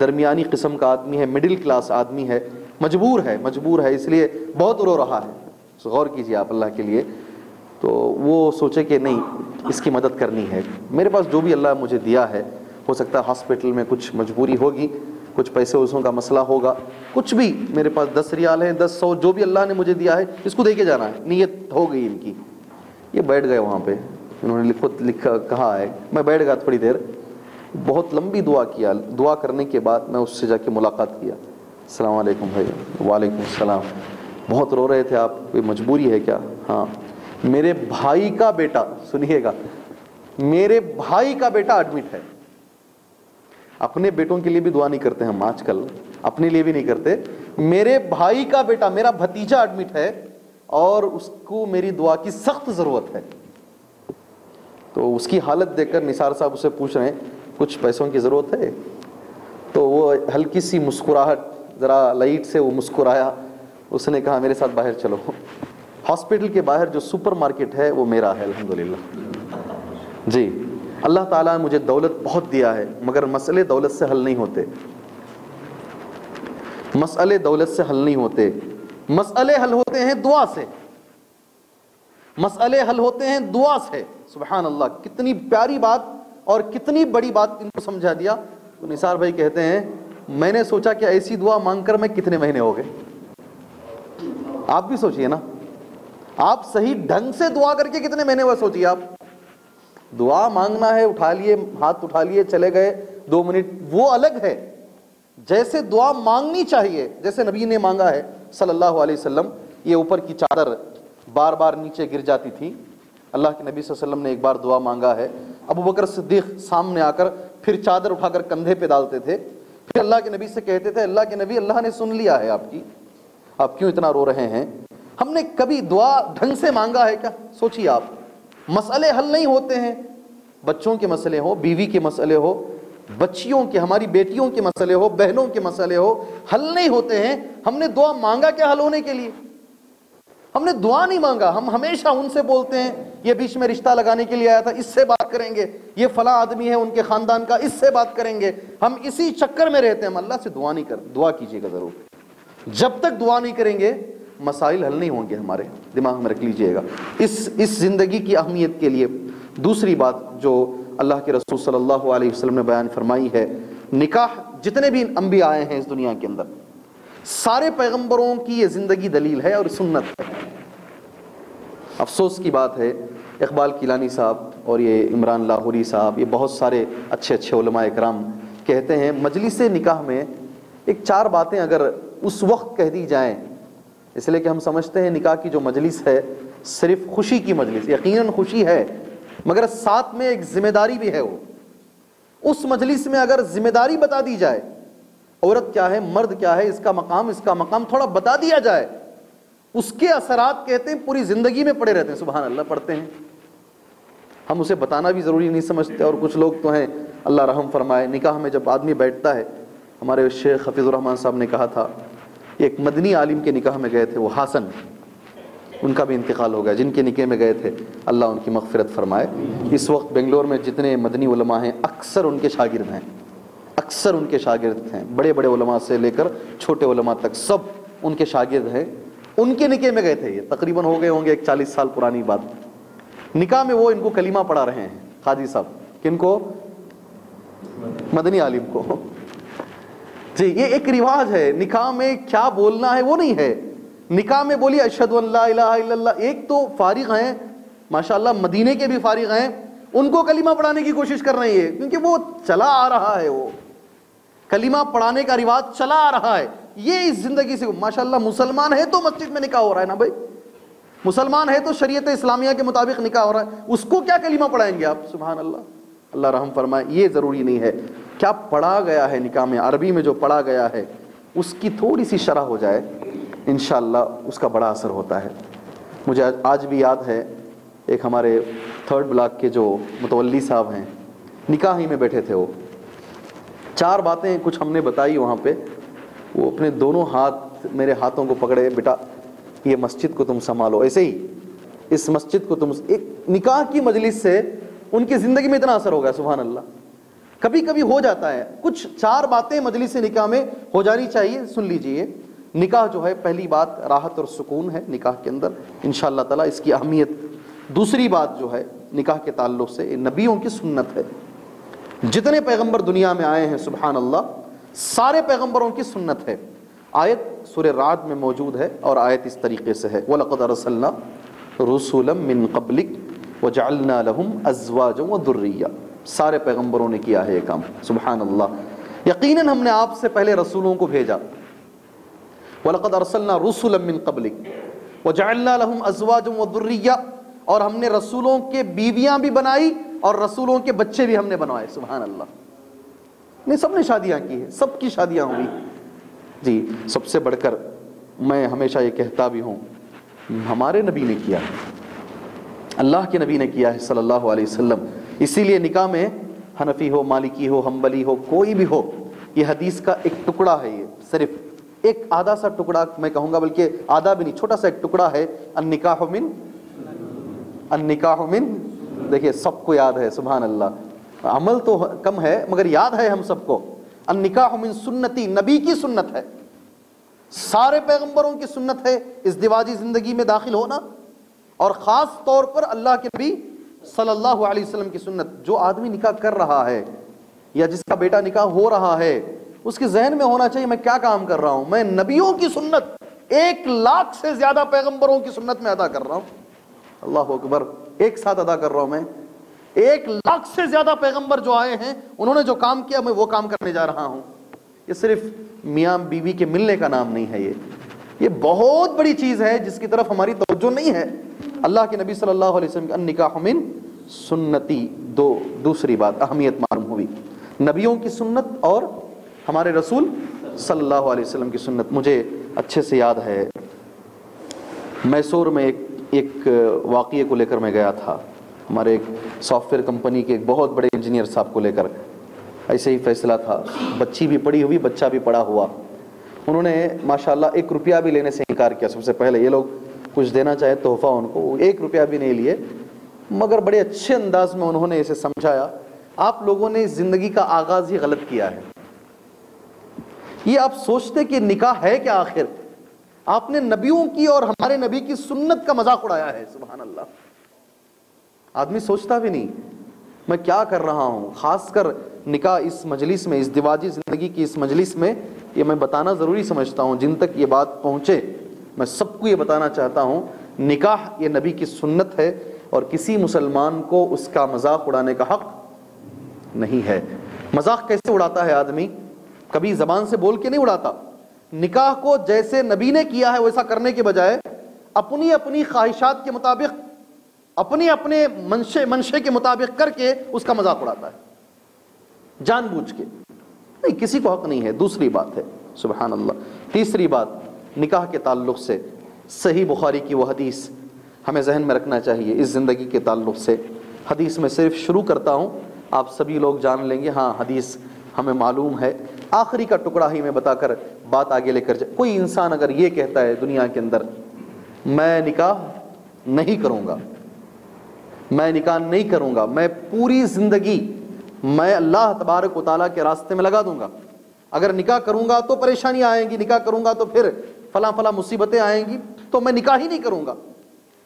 درمیانی قسم کا آدمی ہے مڈل کلاس آدمی ہے۔ مجبور ہے مجبور ہے، اس لیے بہت رو رہا ہے۔ غور کیجیے آپ اللہ کے لیے۔ تو وہ سوچے کہ نہیں، اس کی مدد کرنی ہے۔ میرے پاس جو بھی اللہ مجھے دیا ہے، ہو سکتا ہے ہاسپٹل میں کچھ مجبوری ہوگی، کچھ پیسے وسوں کا مسئلہ ہوگا۔ کچھ بھی میرے پاس دس ریال ہیں، دس سو جو بھی اللہ نے مجھے دیا ہے، اس کو دے کے جانا ہے۔ نیت ہو گئی ان کی۔ یہ بیٹھ گئے وہاں پہ۔ انہوں نے خود لکھا کہا ہے، میں بیٹھ گیا تھوڑی دیر۔ بہت لمبی دعا کیا۔ دعا کرنے کے بعد میں اس سے جا کے ملاقات کیا۔ السلام علیکم بھائی۔ وعلیکم السلام۔ بہت رو رہے تھے آپ۔ کوئی مجبوری ہے کیا؟ ہاں۔ میرے بھائی کا بیٹا، سنیے گا۔ میرے بھائی کا بیٹا ایڈمٹ ہے۔ اپنے بیٹوں کے لیے بھی دعا نہیں کرتے ہم آج کل۔ اپنے لیے بھی نہیں کرتے۔ میرے بھائی کا بیٹا، میرا بھتیجا ایڈمٹ ہے۔ اور اس کو میری دعا کی سخت ضرورت ہے۔ تو اس کی حالت دیکھ کر نثار صاحب اسے پوچھ رہے ہیں، کچھ پیسوں کی ضرورت ہے؟ تو وہ ہلکی سی مسکراہٹ، ذرا لائٹ سے وہ مسکرایا۔ اس نے کہا، میرے ساتھ باہر چلو۔ ہاسپٹل کے باہر جو سپر مارکیٹ ہے، وہ میرا ہے، الحمدللہ۔ جی اللہ تعالیٰ نے مجھے دولت بہت دیا ہے، مگر مسئلے دولت سے حل نہیں ہوتے۔ مسئلے دولت سے حل نہیں ہوتے۔ مسئلے حل ہوتے ہیں دعا سے۔ مسئلے حل ہوتے ہیں دعا سے۔ سبحان اللہ کتنی پیاری بات اور کتنی بڑی بات ان کو سمجھا دیا۔ تو نثار بھائی کہتے ہیں، میں نے سوچا کہ ایسی دعا مانگ کر میں کتنے مہینے ہو گئے۔ آپ بھی سوچئے نا۔ آپ صحیح ڈھنگ سے دعا کر کے کتنے مہینے ہوئے سوچئے آپ۔ دعا مانگنا ہے، اٹھا لیے، ہاتھ اٹھا لیے، چلے گئے۔ دو منٹ، وہ الگ ہے۔ جیسے دعا مانگنی چاہیے، جیسے نبی نے مانگا ہے صلی اللہ علیہ وسلم، یہ اوپر کی چادر بار بار نیچے گر جاتی تھی۔ اللہ کے نبی صلی اللہ علیہ وسلم نے ایک بار دعا مانگا ہے۔ ابو بکر صدیق سامنے آ کر پھر چادر اٹھا کر کندھے پہ ڈالتے تھے۔ پھر اللہ کے نبی سے کہتے تھے، اللہ کے نبی، اللہ نے سن لیا ہے آپ کی۔ آپ کیوں اتنا رو رہے ہیں؟ ہم نے کبھی دعا ڈھنگ سے مانگا ہے کیا؟ سوچیے آپ۔ مسئلے حل نہیں ہوتے ہیں۔ بچوں کے مسئلے ہو بیوی کے مسئلے ہو بچیوں کے، ہماری بیٹیوں کے مسئلے ہو، بہنوں کے مسئلے ہو، حل نہیں ہوتے ہیں۔ ہم نے دعا مانگا کیا حل ہونے کے لیے؟ ہم نے دعا نہیں مانگا۔ ہم ہمیشہ ان سے بولتے ہیں، یہ بیچ میں رشتہ لگانے کے لیے آیا تھا، اس سے بات کریں گے۔ یہ فلاں آدمی ہے، ان کے خاندان کا، اس سے بات کریں گے۔ ہم اسی چکر میں رہتے ہیں۔ ہم اللہ سے دعا نہیں کر، دعا کیجیے گا ضرور۔ جب تک دعا نہیں کریں گے، مسائل حل نہیں ہوں گے ہمارے۔ دماغ میں رکھ لیجیے گا۔ اس اس زندگی کی اہمیت کے لیے دوسری بات جو اللہ کے رسول صلی اللہ علیہ وسلم نے بیان فرمائی ہے، نکاح جتنے بھی انبیاء آئے ہیں اس دنیا کے اندر، سارے پیغمبروں کی یہ زندگی دلیل ہے اور سنت ہے۔ افسوس کی بات ہے، اقبال کیلانی صاحب اور یہ عمران لاہوری صاحب، یہ بہت سارے اچھے اچھے علماء اکرام کہتے ہیں، مجلس نکاح میں ایک چار باتیں اگر اس وقت کہہ دی جائیں، اس لیے کہ ہم سمجھتے ہیں نکاح کی جو مجلس ہے، صرف خوشی کی مجلس، یقیناً خوشی ہے۔ مگر ساتھ میں ایک ذمہ داری بھی ہے وہ۔ اس مجلس میں اگر ذمہ داری بتا دی جائے، عورت کیا ہے، مرد کیا ہے، اس کا مقام، اس کا مقام تھوڑا بتا دیا جائے، اس کے اثرات کہتے ہیں، پوری زندگی میں پڑے رہتے ہیں۔ سبحان اللہ، پڑھتے ہیں۔ ہم اسے بتانا بھی ضروری نہیں سمجھتے، اور کچھ لوگ تو ہیں، اللہ رحم فرمائے، نکاح میں جب آدمی بیٹھتا ہے، ہمارے شیخ حفیظ الرحمان صاحب نے کہا تھا ایک مدنی عالم کے نکاح میں گئے تھے، وہ حسن۔ ان کا بھی انتقال ہو گیا۔ جن کے نکے میں گئے تھے، اللہ ان کی مغفرت فرمائے۔ اس وقت بنگلور میں جتنے مدنی علماء ہیں، اکثر ان کے شاگرد ہیں۔ اکثر ان کے شاگرد ہیں۔ بڑے بڑے علماء سے لے کر چھوٹے علماء تک سب ان کے شاگرد ہیں۔ ان کے نکے میں گئے تھے یہ۔ تقریباً ہو گئے ہوں گے ایک چالیس سال پرانی بات۔ نکاح میں وہ ان کو کلمہ پڑھا رہے ہیں خادی صاحب کن کو مدنی عالم کو۔ جی یہ ایک رواج ہے۔ نکاح میں کیا بولنا ہے وہ نہیں ہے۔ نکاح میں بولی اشد اللہ الہ الا اللہ. ایک تو فارغ ہیں، ماشاءاللہ مدینے کے بھی فارغ ہیں، ان کو کلمہ پڑھانے کی کوشش کر رہی ہے کیونکہ وہ چلا آ رہا ہے وہ۔ کلمہ پڑھانے کا رواج چلا آ رہا ہے۔ یہ اس زندگی سے، ماشاءاللہ مسلمان ہے تو مسجد میں نکاح ہو رہا ہے نا بھائی؟ مسلمان ہے تو شریعت اسلامیہ کے مطابق نکاح ہو رہا ہے۔ اس کو کیا کلمہ پڑھائیں گے آپ؟ سبحان اللہ اللہ رحم فرمائے، یہ ضروری نہیں ہے۔ کیا پڑھا گیا ہے نکاح میں؟ عربی میں جو پڑھا گیا ہے، اس کی تھوڑی سی شرح ہو جائے۔ انشاءاللہ اس کا بڑا اثر ہوتا ہے۔ مجھے آج بھی یاد ہے ایک ہمارے تھرڈ بلاک کے جو متولی صاحب ہیں، نکاح ہی میں بیٹھے تھے وہ۔ چار باتیں کچھ ہم نے بتائی وہاں پہ۔ وہ اپنے دونوں ہاتھ میرے ہاتھوں کو پکڑے، بیٹا، یہ مسجد کو تم سنبھالو۔ ایسے ہی، اس مسجد کو تم ایک نکاح کی مجلس سے ان کی زندگی میں اتنا اثر ہوگا سبحان اللہ کبھی کبھی ہو جاتا ہے۔ کچھ چار باتیں مجلس نکاح میں ہو جانی چاہیے، سن لیجیے۔ نکاح جو ہے، پہلی بات راحت اور سکون ہے نکاح کے اندر۔ انشاءاللہ تعالی اس کی اہمیت دوسری بات جو ہے نکاح کے تعلق سے نبیوں کی سنت ہے۔ جتنے پیغمبر دنیا میں آئے ہیں سبحان اللہ سارے پیغمبروں کی سنت ہے۔ آیت سورہ رات میں موجود ہے اور آیت اس طریقے سے ہے۔ وَلَقَدْ رَسَلْنَا رُسُولًا مِّن قَبْلِكَ وَجَعَلْنَا لَهُمْ أَزْوَاجًا وَذُرِّيًّا سارے پیغمبروں نے کیا ہے یہ کام۔ سبحان اللہ یقیناً ہم نے آپ سے پہلے رسولوں کو بھیجا۔ وَلَقَدْ أَرْسَلْنَا رُسُولًا مِّن قَبْلِكَ وَجَعَلْنَا لَهُمْ أَزْوَاجًا وَذُرِّيًّا اور ہم نے رسولوں کے بیویاں بھی بنائی اور رسولوں کے بچے بھی ہم نے بنوائے سبحان اللہ نہیں، سب نے شادیاں کی ہیں، سب کی شادیاں ہوئی۔ جی سب سے بڑھ کر میں ہمیشہ یہ کہتا بھی ہوں، ہمارے نبی نے کیا ہے۔ اللہ کے نبی نے کیا ہے صلی اللہ علیہ وسلم۔ اسی لیے نکاح میں حنفی ہو، مالکی ہو ہمبلی ہو، کوئی بھی ہو، یہ حدیث کا ایک ٹکڑا ہے یہ، صرف۔ ایک آدھا سا ٹکڑا میں کہوں گا، بلکہ آدھا بھی نہیں، چھوٹا سا ایک ٹکڑا ہے، النکاح من النکاح من، دیکھیے، سب کو یاد ہے، سبحان اللہ۔ عمل تو کم ہے، مگر یاد ہے ہم سب کو۔ النکاح من سنتی، نبی کی سنت ہے۔ سارے پیغمبروں کی سنت ہے، اس دیواجی زندگی میں داخل ہونا۔ اور خاص طور پر اللہ کے نبی صلی اللہ علیہ وسلم کی سنت، جو آدمی نکاح کر رہا ہے یا جس کا بیٹا نکاح ہو رہا ہے اس کے ذہن میں ہونا چاہیے میں کیا کام کر رہا ہوں؟ میں نبیوں کی سنت، ایک لاکھ سے زیادہ پیغمبروں کی سنت میں ادا کر رہا ہوں۔ اللہ اکبر، ایک ساتھ ادا کر رہا ہوں میں۔ ایک لاکھ سے زیادہ پیغمبر جو آئے ہیں، انہوں نے جو کام کیا، میں وہ کام کرنے جا رہا ہوں۔ یہ صرف میاں بیوی کے ملنے کا نام نہیں ہے یہ۔ یہ بہت بڑی چیز ہے جس کی طرف ہماری توجہ نہیں ہے۔ اللہ کے نبی صلی اللہ علیہ وسلم نکاح من سنتی، دو، دوسری بات، اہمیت معلوم ہوئی۔ نبیوں کی سنت اور ہمارے رسول صلی اللہ علیہ وسلم کی سنت مجھے اچھے سے یاد ہے۔ میسور میں ایک ایک واقعے کو لے کر میں گیا تھا۔ ہمارے ایک سافٹ ویئر کمپنی کے ایک بہت بڑے انجینئر صاحب کو لے کر۔ ایسے ہی فیصلہ تھا۔ بچی بھی پڑی ہوئی، بچہ بھی پڑا ہوا۔ انہوں نے ماشاءاللہ ایک روپیہ بھی لینے سے انکار کیا۔ سب سے پہلے یہ لوگ کچھ دینا چاہے تحفہ ان کو، ایک روپیہ بھی نہیں لیے۔ مگر بڑے اچھے انداز میں انہوں نے اسے سمجھایا۔ آپ لوگوں نے زندگی کا آغاز ہی غلط کیا ہے۔ یہ آپ سوچتے کہ نکاح ہے کیا آخر؟ آپ نے نبیوں کی اور ہمارے نبی کی سنت کا مذاق اڑایا ہے، سبحان اللہ۔ آدمی سوچتا بھی نہیں، میں کیا کر رہا ہوں؟ خاص کر نکاح اس مجلس میں، اس دیواجی زندگی کی اس مجلس میں، یہ میں بتانا ضروری سمجھتا ہوں۔ جن تک یہ بات پہنچے، میں سب کو یہ بتانا چاہتا ہوں، نکاح یہ نبی کی سنت ہے اور کسی مسلمان کو اس کا مذاق اڑانے کا حق نہیں ہے۔ مذاق کیسے اڑاتا ہے آدمی؟ کبھی زبان سے بول کے نہیں اڑاتا۔ نکاح کو جیسے نبی نے کیا ہے ویسا کرنے کے بجائے اپنی اپنی خواہشات کے مطابق اپنے اپنے منشے منشے کے مطابق کر کے اس کا مذاق اڑاتا ہے۔ جان بوجھ کے۔ نہیں، کسی کو حق نہیں ہے۔ دوسری بات ہے، سبحان اللہ۔ تیسری بات، نکاح کے تعلق سے۔ صحیح بخاری کی وہ حدیث ہمیں ذہن میں رکھنا چاہیے۔ اس زندگی کے تعلق سے۔ حدیث میں صرف شروع کرتا ہوں، آپ سبھی لوگ جان لیں گے ہاں حدیث ہمیں معلوم ہے۔ آخری کا ٹکڑا ہی میں بتا کر بات آگے لے کر جائے کوئی انسان اگر یہ کہتا ہے دنیا کے اندر، میں نکاح نہیں کروں گا، میں نکاح نہیں کروں گا، میں پوری زندگی میں اللہ تبارک و تعالیٰ کے راستے میں لگا دوں گا۔ اگر نکاح کروں گا تو پریشانی آئیں گی، نکاح کروں گا تو پھر فلاں فلاں مصیبتیں آئیں گی، تو میں نکاح ہی نہیں کروں گا۔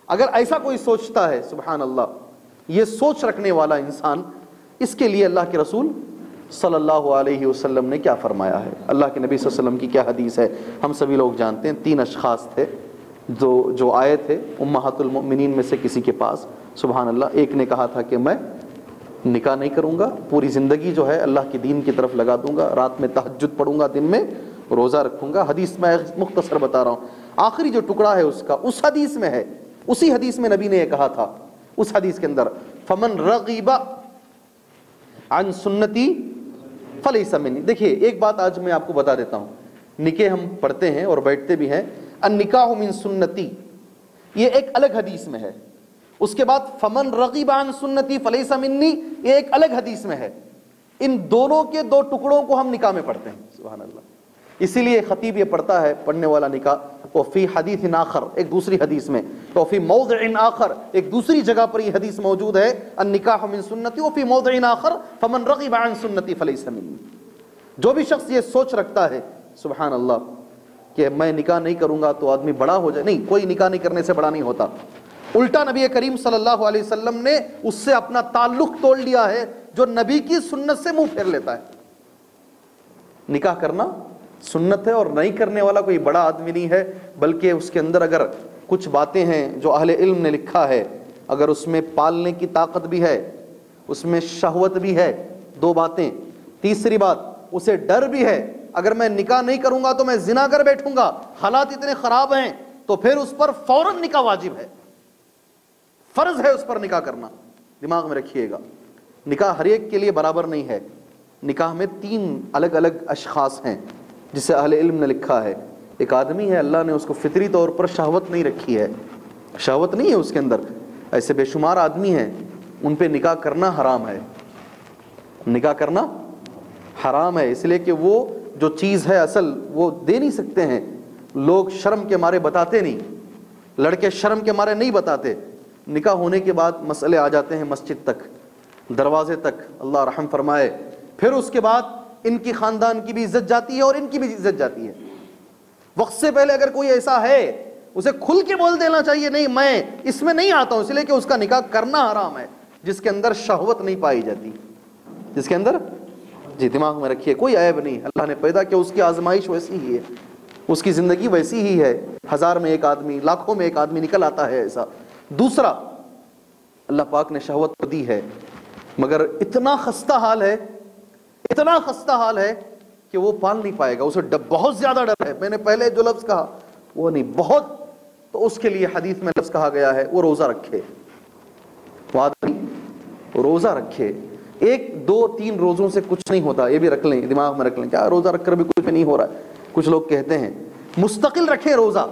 اگر ایسا کوئی سوچتا ہے، سبحان اللہ، یہ سوچ رکھنے والا انسان، اس کے لیے اللہ کے رسول صلی اللہ علیہ وسلم نے کیا فرمایا ہے؟ اللہ کے نبی صلی اللہ علیہ وسلم کی کیا حدیث ہے؟ ہم سبھی لوگ جانتے ہیں، تین اشخاص تھے جو جو آئے تھے امہات المؤمنین میں سے کسی کے پاس۔ سبحان اللہ، ایک نے کہا تھا کہ میں نکاح نہیں کروں گا، پوری زندگی جو ہے اللہ کے دین کی طرف لگا دوں گا، رات میں تہجد پڑھوں گا، دن میں روزہ رکھوں گا۔ حدیث میں مختصر بتا رہا ہوں۔ آخری جو ٹکڑا ہے اس کا، اس حدیث میں ہے۔ اسی حدیث میں نبی نے یہ کہا تھا، اس حدیث کے اندر، فمن رغیبہ عن سنتی فلی سمنی دیکھیے، ایک بات آج میں آپ کو بتا دیتا ہوں۔ نکے ہم پڑھتے ہیں اور بیٹھتے بھی ہیں۔ ان نکاح من سنتی، یہ ایک الگ حدیث میں ہے۔ اس کے بعد فمن رغیب عن سنتی فلی سمنی یہ ایک الگ حدیث میں ہے۔ ان دونوں کے دو ٹکڑوں کو ہم نکاح میں پڑھتے ہیں۔ سبحان اللہ۔ اسی لیے خطیب یہ پڑھتا ہے، پڑھنے والا نکاح۔ وفی حدیث آخر، ایک دوسری حدیث میں۔ وفی موضع آخر، ایک دوسری جگہ پر یہ حدیث موجود ہے، النکاح من سنتی وفی موضع آخر، فمن رغب عن سنتی فلیس منی۔ جو بھی شخص یہ سوچ رکھتا ہے، سبحان اللہ، کہ میں نکاح نہیں کروں گا تو آدمی بڑا ہو جائے۔ نہیں، کوئی نکاح نہیں کرنے سے بڑا نہیں ہوتا۔ الٹا نبی کریم صلی اللہ علیہ وسلم نے اس سے اپنا تعلق توڑ لیا ہے، جو نبی کی سنت سے منہ پھیر لیتا ہے۔ نکاح کرنا سنت ہے اور نہیں کرنے والا کوئی بڑا آدمی نہیں ہے، بلکہ اس کے اندر اگر کچھ باتیں ہیں جو اہل علم نے لکھا ہے، اگر اس میں پالنے کی طاقت بھی ہے، اس میں شہوت بھی ہے، دو باتیں۔ تیسری بات، اسے ڈر بھی ہے، اگر میں نکاح نہیں کروں گا تو میں زنا کر بیٹھوں گا، حالات اتنے خراب ہیں، تو پھر اس پر فوراً نکاح واجب ہے۔ فرض ہے اس پر نکاح کرنا۔ دماغ میں رکھیے گا۔ نکاح ہر ایک کے لیے برابر نہیں ہے۔ نکاح میں تین الگ الگ اشخاص ہیں۔ جسے اہل علم نے لکھا ہے۔ ایک آدمی ہے، اللہ نے اس کو فطری طور پر شہوت نہیں رکھی ہے۔ شہوت نہیں ہے اس کے اندر۔ ایسے بے شمار آدمی ہیں، ان پہ نکاح کرنا حرام ہے۔ نکاح کرنا حرام ہے، اس لیے کہ وہ جو چیز ہے اصل، وہ دے نہیں سکتے ہیں۔ لوگ شرم کے مارے بتاتے نہیں۔ لڑکے شرم کے مارے نہیں بتاتے۔ نکاح ہونے کے بعد مسئلے آ جاتے ہیں مسجد تک، دروازے تک۔ اللہ رحم فرمائے۔ پھر اس کے بعد ان کی خاندان کی بھی عزت جاتی ہے اور ان کی بھی عزت جاتی ہے۔ وقت سے پہلے اگر کوئی ایسا ہے، اسے کھل کے بول دینا چاہیے، نہیں، میں اس میں نہیں آتا ہوں، اس لیے کہ اس کا نکاح کرنا حرام ہے، جس کے اندر شہوت نہیں پائی جاتی۔ جس کے اندر؟ جی دماغ میں رکھیے، کوئی عیب نہیں۔ اللہ نے پیدا کیا، اس کی آزمائش ویسی ہی ہے۔ اس کی زندگی ویسی ہی ہے۔ ہزار میں ایک آدمی، لاکھوں میں ایک آدمی نکل آتا ہے ایسا۔ دوسرا، اللہ پاک نے شہوت کو دی ہے، مگر اتنا خستہ حال ہے اتنا خستہ حال ہے کہ وہ پال نہیں پائے گا، اسے بہت زیادہ ڈر ہے۔ میں نے پہلے جو لفظ کہا، وہ نہیں، بہت۔ تو اس کے لیے حدیث میں لفظ کہا گیا ہے، وہ روزہ رکھے۔ وہ آدمی روزہ رکھے۔ ایک، دو، تین روزوں سے کچھ نہیں ہوتا، یہ بھی رکھ لیں، دماغ میں رکھ لیں کیا روزہ رکھ کر بھی کچھ بھی نہیں ہو رہا۔ ہے کچھ لوگ کہتے ہیں، مستقل رکھیں روزہ۔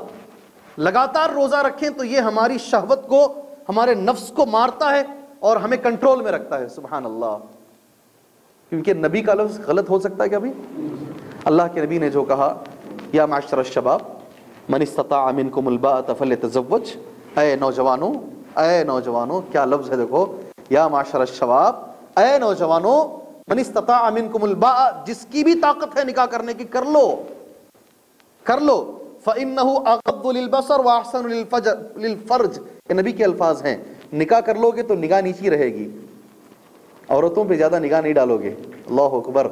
لگاتار روزہ رکھیں تو یہ ہماری شہوت کو، ہمارے نفس کو مارتا ہے اور ہمیں کنٹرول میں رکھتا ہے، سبحان اللہ۔ کیونکہ نبی کا لفظ غلط ہو سکتا ہے کیا بھی اللہ کے نبی نے جو کہا، یا معاشر الشباب، من استطاع منکم الباء فلیتزوج اے نوجوانوں اے نوجوانوں، کیا لفظ ہے دیکھو؟ یا معاشر الشباب، اے نوجوانوں، من استطاع منکم الباء، جس کی بھی طاقت ہے نکاح کرنے کی، کر لو۔ کر لو۔ فَإِنَّهُ أَغَضُّ لِلْبَصَرْ وَأَحْسَنُ لِلْفَرْجِ۔ یہ نبی کے الفاظ ہیں۔ نکاح کر لو گے تو نگاہ نیچی رہے گی۔ عورتوں پہ زیادہ نگاہ نہیں ڈالو گے۔ اللہ اکبر۔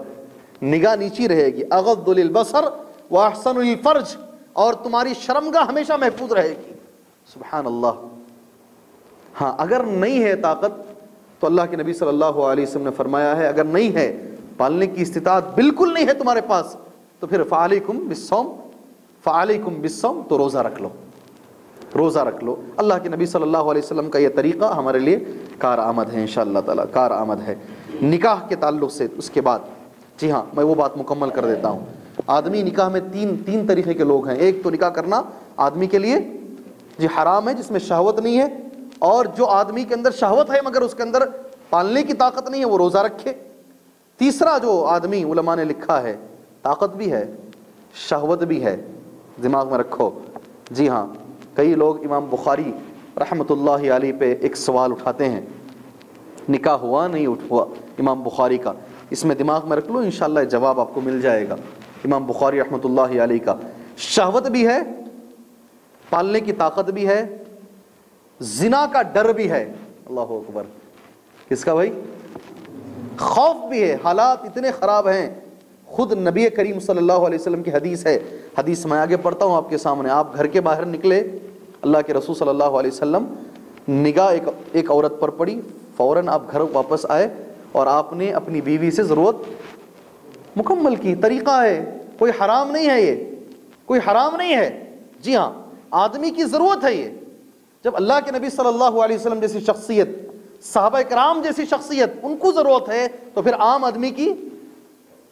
نگاہ نیچی رہے گی۔ اغض للبصر واحسن للفرج اور تمہاری شرمگاہ ہمیشہ محفوظ رہے گی۔ سبحان اللہ ہاں اگر نہیں ہے طاقت، تو اللہ کے نبی صلی اللہ علیہ وسلم نے فرمایا ہے، اگر نہیں ہے، پالنے کی استطاعت بالکل نہیں ہے تمہارے پاس، تو پھر فعلیکم بالصوم فعلیکم بالصوم تو روزہ رکھ لو۔ روزہ رکھ لو۔ اللہ کے نبی صلی اللہ علیہ وسلم کا یہ طریقہ ہمارے لیے کار آمد ہے انشاءاللہ تعالی، کار آمد ہے۔ نکاح کے تعلق سے اس کے بعد جی ہاں میں وہ بات مکمل کر دیتا ہوں۔ آدمی نکاح میں تین تین طریقے کے لوگ ہیں۔ ایک تو نکاح کرنا آدمی کے لیے جی حرام ہے، جس میں شہوت نہیں ہے، اور جو آدمی کے اندر شہوت ہے مگر اس کے اندر پالنے کی طاقت نہیں ہے، وہ روزہ رکھے۔ تیسرا جو آدمی علماء نے لکھا ہے، طاقت بھی ہے، شہوت بھی ہے، دماغ میں رکھو۔ جی ہاں کئی لوگ امام بخاری رحمۃ اللہ علیہ پہ ایک سوال اٹھاتے ہیں۔ نکاح ہوا نہیں، اٹھ ہوا۔ امام بخاری کا۔ اس میں دماغ میں رکھ لو، انشاءاللہ جواب آپ کو مل جائے گا۔ امام بخاری رحمۃ اللہ علیہ کا۔ شہوت بھی ہے، پالنے کی طاقت بھی ہے، زنا کا ڈر بھی ہے۔ اللہ اکبر۔ کس کا بھائی؟ خوف بھی ہے۔ حالات اتنے خراب ہیں۔ خود نبی کریم صلی اللہ علیہ وسلم کی حدیث ہے۔ حدیث میں آگے پڑھتا ہوں آپ کے سامنے۔ آپ گھر کے باہر نکلے۔ اللہ کے رسول صلی اللہ علیہ وسلم نگاہ ایک ایک عورت پر پڑی، فوراً آپ گھر واپس آئے اور آپ نے اپنی بیوی سے ضرورت مکمل کی، طریقہ ہے، کوئی حرام نہیں ہے یہ، کوئی حرام نہیں ہے۔ جی ہاں آدمی کی ضرورت ہے یہ۔ جب اللہ کے نبی صلی اللہ علیہ وسلم جیسی شخصیت، صحابہ کرام جیسی شخصیت ان کو ضرورت ہے، تو پھر عام آدمی کی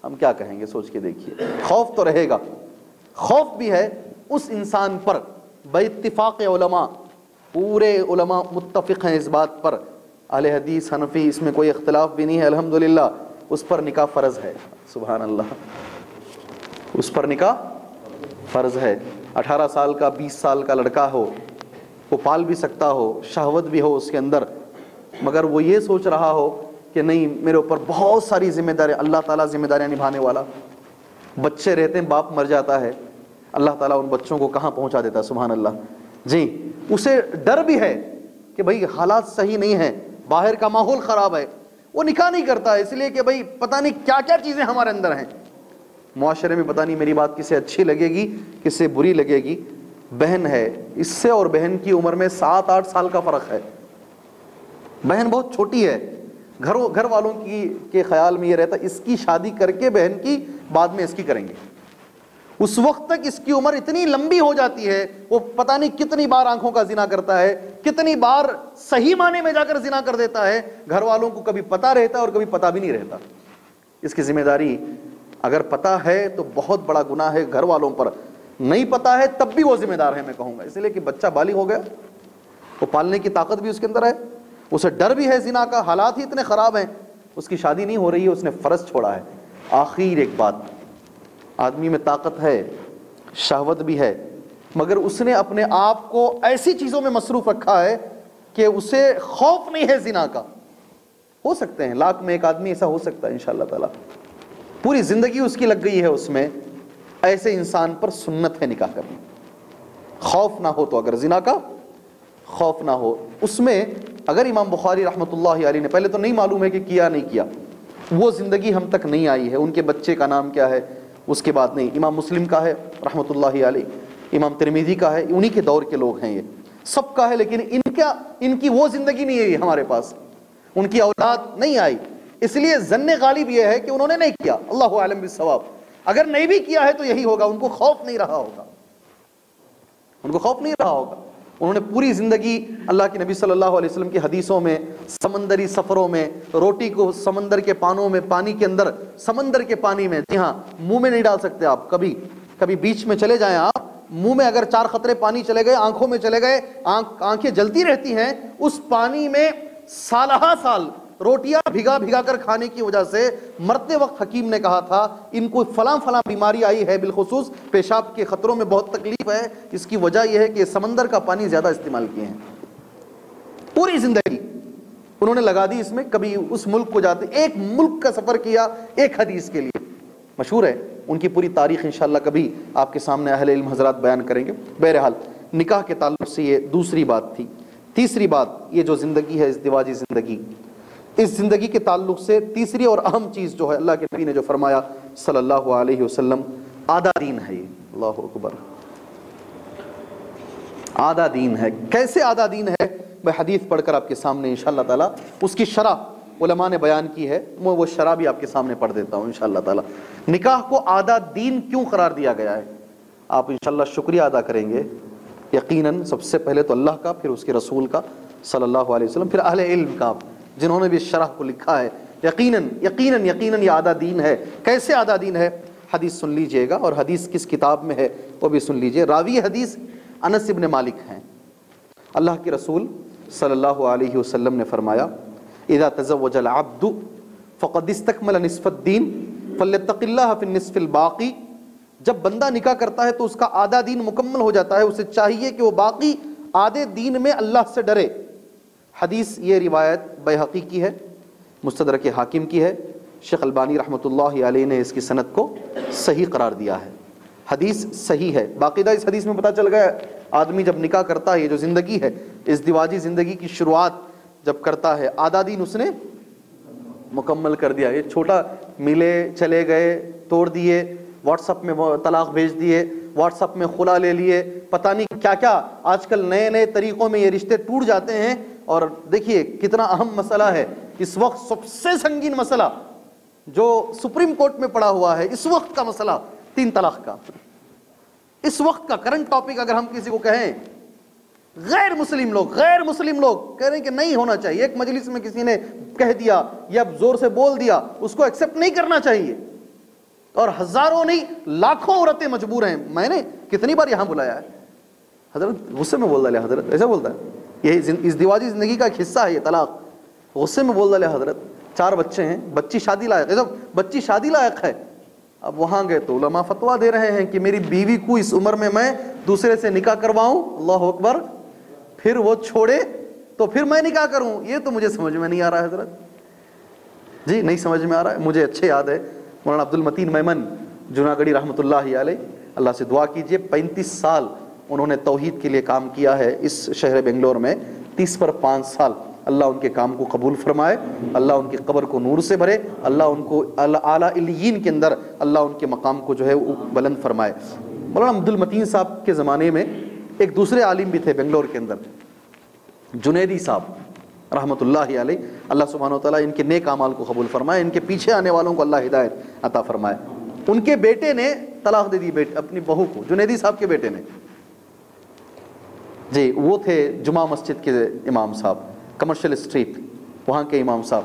ہم کیا کہیں گے؟ سوچ کے دیکھیے۔ خوف تو رہے گا۔ خوف بھی ہے اس انسان پر۔ بے اتفاق علماء، پورے علماء متفق ہیں اس بات پر۔ اہل حدیث، حنفی، اس میں کوئی اختلاف بھی نہیں ہے، الحمدللہ۔ اس پر نکاح فرض ہے۔ سبحان اللہ اس پر نکاح فرض ہے۔ اٹھارہ سال کا، بیس سال کا لڑکا ہو، وہ پال بھی سکتا ہو، شہوت بھی ہو اس کے اندر۔ مگر وہ یہ سوچ رہا ہو کہ نہیں، میرے اوپر بہت ساری ذمہ داریاں، اللہ تعالیٰ ذمہ داریاں نبھانے والا۔ بچے رہتے ہیں، باپ مر جاتا ہے۔ اللہ تعالیٰ ان بچوں کو کہاں پہنچا دیتا ہے؟ سبحان اللہ۔ جی اسے ڈر بھی ہے کہ بھائی حالات صحیح نہیں ہیں، باہر کا ماحول خراب ہے۔ وہ نکاح نہیں کرتا، اس لیے کہ بھائی پتہ نہیں کیا کیا چیزیں ہمارے اندر ہیں۔ معاشرے میں پتہ نہیں میری بات کسے اچھی لگے گی، کسے بری لگے گی۔ بہن ہے، اس سے اور بہن کی عمر میں سات آٹھ سال کا فرق ہے۔ بہن بہت چھوٹی ہے گھر گھر والوں کی کے خیال میں یہ رہتا اس کی شادی کر کے بہن کی بعد میں اس کی کریں گے۔ اس وقت تک اس کی عمر اتنی لمبی ہو جاتی ہے، وہ پتہ نہیں کتنی بار آنکھوں کا زنا کرتا ہے، کتنی بار صحیح معنی میں جا کر زنا کر دیتا ہے، گھر والوں کو کبھی پتہ رہتا ہے اور کبھی پتہ بھی نہیں رہتا۔ اس کی ذمہ داری اگر پتہ ہے تو بہت بڑا گناہ ہے گھر والوں پر۔ نہیں پتہ ہے تب بھی وہ ذمہ دار ہے، میں کہوں گا۔ اس لیے کہ بچہ بالی ہو گیا، وہ پالنے کی طاقت بھی اس کے اندر ہے۔ اسے ڈر بھی ہے زنا کا، حالات ہی اتنے خراب ہیں، اس کی شادی نہیں ہو رہی ہے، اس نے فرض چھوڑا ہے۔ آخر ایک بات آدمی میں طاقت ہے، شہوت بھی ہے، مگر اس نے اپنے آپ کو ایسی چیزوں میں مصروف رکھا ہے کہ اسے خوف نہیں ہے زنا کا۔ ہو سکتے ہیں، لاکھ میں ایک آدمی ایسا ہو سکتا ہے، انشاءاللہ تعالی۔ پوری زندگی اس کی لگ گئی ہے اس میں، ایسے انسان پر سنت ہے نکاح کرنا۔ خوف نہ ہو تو اگر زنا کا، خوف نہ ہو۔ اس میں، اگر امام بخاری رحمۃ اللہ علیہ نے، پہلے تو نہیں معلوم ہے کہ کیا نہیں کیا، وہ زندگی ہم تک نہیں آئی ہے۔ ان کے بچے کا نام کیا ہے؟ اس کے بعد نہیں، امام مسلم کا ہے رحمۃ اللہ علیہ، امام ترمیدی کا ہے، انہی کے دور کے لوگ ہیں یہ۔ سب کا ہے، لیکن ان کا، ان کی وہ زندگی نہیں ہے ہمارے پاس۔ ان کی اولاد نہیں آئی۔ اس لیے ضن غالب یہ ہے کہ انہوں نے نہیں کیا۔ اللہ عالم بالثواب اگر نہیں بھی کیا ہے تو یہی ہوگا، ان کو خوف نہیں رہا ہوگا۔ ان کو خوف نہیں رہا ہوگا۔ انہوں نے پوری زندگی اللہ کے نبی صلی اللہ علیہ وسلم کی حدیثوں میں، سمندری سفروں میں، روٹی کو سمندر کے پانوں میں، پانی کے اندر، سمندر کے پانی میں۔ جی ہاں منہ میں نہیں ڈال سکتے آپ، کبھی کبھی بیچ میں چلے جائیں آپ، منہ میں اگر چار خطرے پانی چلے گئے، آنکھوں میں چلے گئے آنکھیں جلتی رہتی ہیں، اس پانی میں سالہ سال روٹیاں بھگا بھگا کر کھانے کی وجہ سے مرتے وقت حکیم نے کہا تھا، ان کو فلاں فلاں بیماری آئی ہے، بالخصوص پیشاب کے خطروں میں بہت تکلیف ہے۔ اس کی وجہ یہ ہے کہ سمندر کا پانی زیادہ استعمال کیے ہیں۔ پوری زندگی انہوں نے لگا دی اس میں، کبھی اس ملک کو جاتے، ایک ملک کا سفر کیا ایک حدیث کے لیے۔ مشہور ہے، ان کی پوری تاریخ انشاءاللہ کبھی آپ کے سامنے اہل علم حضرات بیان کریں گے۔ بہرحال، نکاح کے تعلق سے یہ دوسری بات تھی۔ تیسری بات، یہ جو زندگی ہے ازدواجی زندگی اس زندگی کے تعلق سے تیسری اور اہم چیز جو ہے اللہ کے نبی نے جو فرمایا، صلی اللہ علیہ وسلم، آدھا دین ہے یہ۔ اللہ اکبر۔ آدھا دین ہے۔ کیسے آدھا دین ہے؟ میں حدیث پڑھ کر آپ کے سامنے انشاءاللہ تعالی اس کی شرح علماء نے بیان کی ہے، میں وہ شرح بھی آپ کے سامنے پڑھ دیتا ہوں انشاءاللہ تعالی۔ نکاح کو آدھا دین کیوں قرار دیا گیا ہے؟ آپ انشاءاللہ شکریہ ادا کریں گے۔ یقیناً سب سے پہلے تو اللہ کا، پھر اس کے رسول کا، صلی اللہ علیہ وسلم، پھر اہل علم کا۔ جنہوں نے بھی اس شرح کو لکھا ہے، یقیناً یقیناً یقیناً یہ آدھا دین ہے۔ کیسے آدھا دین ہے؟ حدیث سن لیجیے گا، اور حدیث کس کتاب میں ہے وہ بھی سن لیجیے۔ راوی حدیث انس ابن مالک ہیں۔ اللہ کے رسول صلی اللہ علیہ وسلم نے فرمایا، اذا تزوج العبد فقد استکمل نصف الدین فلتق اللہ فی النصف الباقی جب بندہ نکاح کرتا ہے تو اس کا آدھا دین مکمل ہو جاتا ہے، اسے چاہیے کہ وہ باقی آدھے دین میں اللہ سے ڈرے۔ حدیث یہ روایت بحقی کی ہے، مستدرک حاکم کی ہے۔ شیخ البانی رحمۃ اللہ علیہ نے اس کی صنعت کو صحیح قرار دیا ہے۔ حدیث صحیح ہے۔ باقاعدہ اس حدیث میں پتہ چل گیا آدمی جب نکاح کرتا ہے، یہ جو زندگی ہے، اس دیواجی زندگی کی شروعات جب کرتا ہے آدھا دین اس نے مکمل کر دیا۔ یہ چھوٹا ملے، چلے گئے، توڑ دیے، واٹس اپ میں طلاق بھیج دیے، واٹس اپ میں خلا لے لیے۔ پتہ نہیں کیا کیا، آج کل نئے نئے طریقوں میں یہ رشتے ٹوٹ جاتے ہیں۔ اور دیکھیے کتنا اہم مسئلہ ہے، اس وقت سب سے سنگین مسئلہ جو سپریم کورٹ میں پڑا ہوا ہے، اس وقت کا مسئلہ تین طلاق کا۔ اس وقت کا کرنٹ ٹاپک اگر ہم کسی کو کہیں، غیر مسلم لوگ، غیر مسلم لوگ کہہ رہے ہیں کہ نہیں ہونا چاہیے، ایک مجلس میں کسی نے کہہ دیا یا زور سے بول دیا، اس کو ایکسپٹ نہیں کرنا چاہیے۔ اور ہزاروں نہیں، لاکھوں عورتیں مجبور ہیں۔ میں نے کتنی بار یہاں بلایا ہے۔ حضرت، غصے میں بول ڈالے حضرت، ایسا بولتا ہے؟ یہ اس دیواجی زندگی کا ایک حصہ ہے یہ طلاق۔ غصے میں بول ڈالے حضرت، چار بچے ہیں، بچی شادی لائق ہے۔ بچی شادی لائق ہے۔ اب وہاں گئے تو علماء فتوا دے رہے ہیں کہ میری بیوی کو اس عمر میں میں دوسرے سے نکاح کرواؤں۔ اللہ اکبر۔ پھر وہ چھوڑے تو پھر میں نکاح کروں۔ یہ تو مجھے سمجھ میں نہیں آ رہا ہے حضرت۔ جی نہیں سمجھ میں آ رہا ہے۔ مجھے اچھے یاد ہے، مولانا عبد المتین میمن جناگڑی رحمۃ اللہ علیہ۔ اللہ سے دعا کیجیے، پینتیس سال انہوں نے توحید کے لیے کام کیا ہے اس شہر بنگلور میں، تیس پر پانچ سال اللہ ان کے کام کو قبول فرمائے، اللہ ان کی قبر کو نور سے بھرے، اللہ ان کو اعلیٰ علیین کے اندر اللہ ان کے مقام کو جو ہے وہ بلند فرمائے۔ مولانا عبد المتین صاحب کے زمانے میں ایک دوسرے عالم بھی تھے بنگلور کے اندر، جنیدی صاحب رحمۃ اللہ علیہ۔ اللہ سبحانہ و تعالیٰ ان کے نیک اعمال کو قبول فرمائے، ان کے پیچھے آنے والوں کو اللہ ہدایت عطا فرمائے۔ ان کے بیٹے نے طلاق دے دی بیٹے اپنی بہو کو، جنیدی صاحب کے بیٹے نے۔ جی وہ تھے جمعہ مسجد کے امام صاحب، کمرشل اسٹریٹ، وہاں کے امام صاحب۔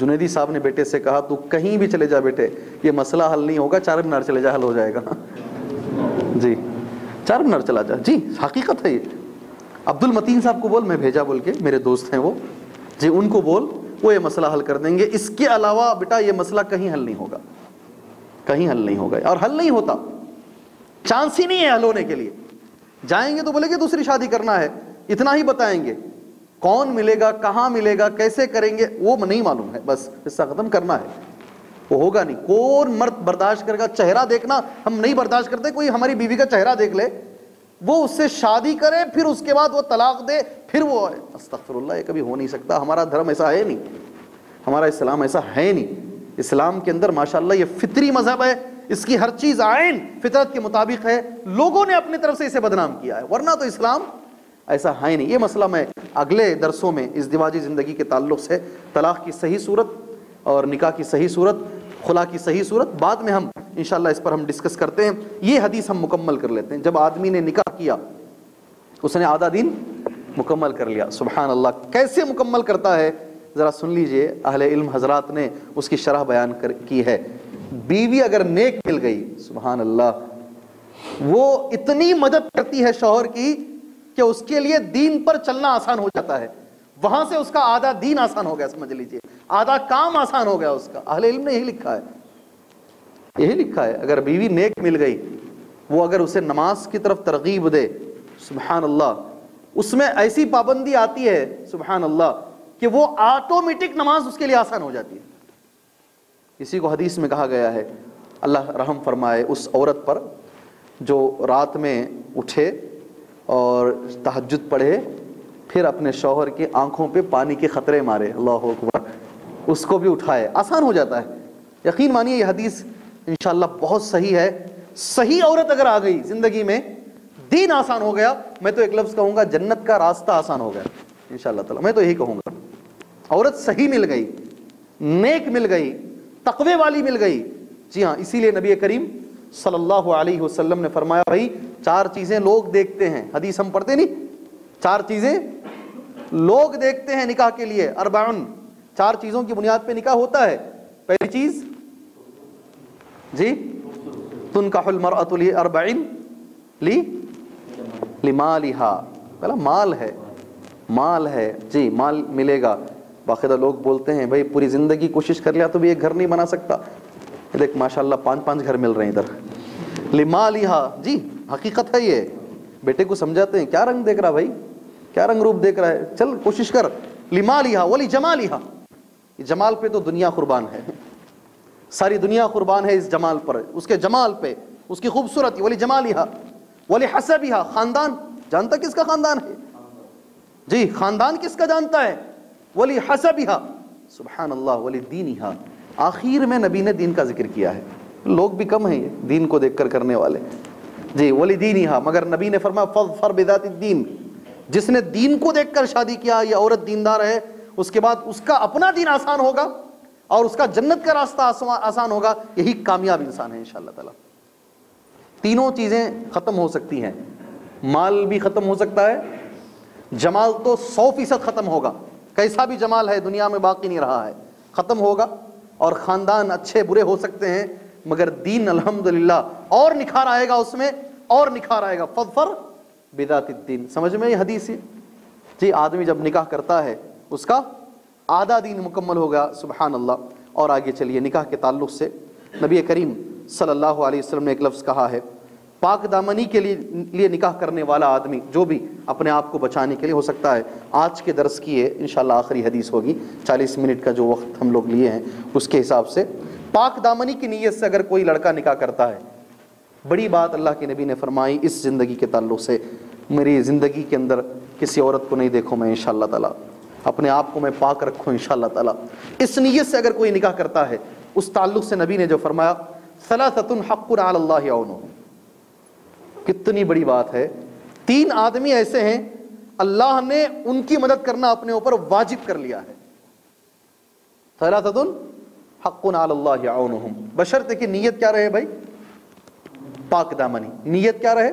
جنیدی صاحب نے بیٹے سے کہا، تو کہیں بھی چلے جا بیٹے، یہ مسئلہ حل نہیں ہوگا چار مینار چلے جا، حل ہو جائے گا۔ جی چار مینار چلا جا۔ جی حقیقت ہے یہ۔ عبد المتین صاحب کو بول، میں بھیجا بول کے، میرے دوست ہیں وہ۔ جی ان کو بول، وہ یہ مسئلہ حل کر دیں گے۔ اس کے علاوہ بیٹا، یہ مسئلہ کہیں حل نہیں ہوگا۔ کہیں حل نہیں ہوگا۔ اور حل نہیں ہوتا۔ چانس ہی نہیں ہے حل ہونے کے لیے۔ جائیں گے تو بولے کہ دوسری شادی کرنا ہے، اتنا ہی بتائیں گے۔ کون ملے گا، کہاں ملے گا، کیسے کریں گے، وہ نہیں معلوم ہے، بس قصہ ختم کرنا ہے۔ وہ ہوگا نہیں۔ کون مرد برداشت کرے گا؟ چہرہ دیکھنا ہم نہیں برداشت کرتے، کوئی ہماری بیوی کا چہرہ دیکھ لے۔ وہ اس سے شادی کرے، پھر اس کے بعد وہ طلاق دے، پھر وہ استغفر اللہ یہ کبھی ہو نہیں سکتا۔ ہمارا دھرم ایسا ہے نہیں۔ ہمارا اسلام ایسا ہے نہیں۔ اسلام کے اندر ماشاء اللہ یہ فطری مذہب ہے۔ اس کی ہر چیز آئین فطرت کے مطابق ہے۔ لوگوں نے اپنی طرف سے اسے بدنام کیا ہے۔ ورنہ تو اسلام ایسا ہے نہیں۔ یہ مسئلہ میں اگلے درسوں میں اس دیواجی زندگی کے تعلق سے طلاق کی صحیح صورت اور نکاح کی صحیح صورت، خلا کی صحیح صورت، بعد میں ہم انشاءاللہ اس پر ہم ڈسکس کرتے ہیں۔ یہ حدیث ہم مکمل کر لیتے ہیں۔ جب آدمی نے نکاح کیا، اس نے آدھا دن مکمل کر لیا۔ سبحان اللہ کیسے مکمل کرتا ہے؟ ذرا سن لیجیے۔ اہل علم حضرات نے اس کی شرح بیان کی ہے۔ بیوی اگر نیک مل گئی، سبحان اللہ، وہ اتنی مدد کرتی ہے شوہر کی کہ اس کے لیے دین پر چلنا آسان ہو جاتا ہے۔ وہاں سے اس کا آدھا دین آسان ہو گیا، سمجھ لیجیے۔ آدھا کام آسان ہو گیا اس کا۔ اہل علم نے یہی لکھا ہے۔ یہی لکھا ہے، اگر بیوی نیک مل گئی، وہ اگر اسے نماز کی طرف ترغیب دے، سبحان اللہ، اس میں ایسی پابندی آتی ہے، سبحان اللہ، کہ وہ آٹومیٹک نماز اس کے لیے آسان ہو جاتی ہے۔ کسی کو حدیث میں کہا گیا ہے، اللہ رحم فرمائے اس عورت پر جو رات میں اٹھے اور تحجد پڑھے، پھر اپنے شوہر کی آنکھوں پہ پانی کے خطرے مارے۔ اللہ اکبر۔ اس کو بھی اٹھائے۔ آسان ہو جاتا ہے۔ یقین مانیے یہ حدیث انشاءاللہ بہت صحیح ہے۔ صحیح عورت اگر آ گئی زندگی میں، دین آسان ہو گیا۔ میں تو ایک لفظ کہوں گا، جنت کا راستہ آسان ہو گیا۔ انشاءاللہ تعالی، میں تو یہی کہوں گا۔ عورت صحیح مل گئی، نیک مل گئی۔ تقوی والی مل گئی۔ جی ہاں اسی لیے نبی کریم صلی اللہ علیہ وسلم نے فرمایا، بھائی، چار چیزیں لوگ دیکھتے ہیں۔ حدیث ہم پڑھتے نہیں؟ چار چیزیں لوگ دیکھتے ہیں نکاح کے لیے۔ اربعن چار چیزوں کی بنیاد پہ نکاح ہوتا ہے۔ پہلی چیز جی تنکح المرأة لی اربعین لی لمالہا پہلا مال ہے۔ مال ہے جی مال ملے گا۔ باقاعدہ لوگ بولتے ہیں، بھائی، پوری زندگی کوشش کر لیا تو بھی ایک گھر نہیں بنا سکتا۔ دیکھ ماشاء اللہ پانچ پانچ گھر مل رہے ہیں ادھر۔ لما لہا جی حقیقت ہے یہ۔ بیٹے کو سمجھاتے ہیں، کیا رنگ دیکھ رہا بھائی؟ کیا رنگ روپ دیکھ رہا ہے؟ چل، کوشش کر۔ لما لہا ولی جما لہا جمال پہ تو دنیا قربان ہے۔ ساری دنیا قربان ہے اس جمال پر۔ اس کے جمال پہ، اس کی خوبصورتی، ولی جما ولی حسبیہ خاندان۔ جانتا کس کا خاندان ہے؟ جی خاندان کس کا جانتا ہے؟ ولی حسبہ سبحان اللہ ولی دینہا آخر میں نبی نے دین کا ذکر کیا ہے۔ لوگ بھی کم ہیں دین کو دیکھ کر کرنے والے۔ جی ولی دینہا مگر نبی نے فرمایا فضفر بذات الدین جس نے دین کو دیکھ کر شادی کیا، یہ عورت دیندار ہے، اس کے بعد اس کا اپنا دین آسان ہوگا اور اس کا جنت کا راستہ آسان ہوگا، یہی کامیاب انسان ہے انشاءاللہ تعالی۔ تینوں چیزیں ختم ہو سکتی ہیں۔ مال بھی ختم ہو سکتا ہے۔ جمال تو سو فیصد ختم ہوگا۔ کیسا بھی جمال ہے، دنیا میں باقی نہیں رہا ہے۔ ختم ہوگا اور خاندان اچھے برے ہو سکتے ہیں، مگر دین الحمدللہ اور نکھار آئے گا اس میں، اور نکھار آئے گا۔ فضفر بدات الدین۔ سمجھ میں یہ حدیث ہے؟ جی آدمی جب نکاح کرتا ہے، اس کا آدھا دین مکمل ہوگا سبحان اللہ اور آگے چلیے، نکاح کے تعلق سے نبی کریم صلی اللہ علیہ وسلم نے ایک لفظ کہا ہے۔ پاک دامنی کے لیے لیے نکاح کرنے والا آدمی جو بھی اپنے آپ کو بچانے کے لیے ہو سکتا ہے، آج کے درس کی ہے انشاءاللہ آخری حدیث ہوگی۔ چالیس منٹ کا جو وقت ہم لوگ لیے ہیں، اس کے حساب سے پاک دامنی کی نیت سے اگر کوئی لڑکا نکاح کرتا ہے، بڑی بات اللہ کے نبی نے فرمائی، اس زندگی کے تعلق سے میری زندگی کے اندر کسی عورت کو نہیں دیکھو میں انشاءاللہ تعالی۔ اپنے آپ کو میں پاک رکھوں انشاءاللہ تعالی۔ اس نیت سے اگر کوئی نکاح کرتا ہے، اس تعلق سے نبی نے جو فرمایا ثلاثت حق علی اللہ عونہم کتنی بڑی بات ہے۔ تین آدمی ایسے ہیں، اللہ نے ان کی مدد کرنا اپنے اوپر واجب کر لیا ہے۔ حق اللہ بشرط کہ نیت کیا رہے بھائی؟ پاک دامنی۔ نیت کیا رہے؟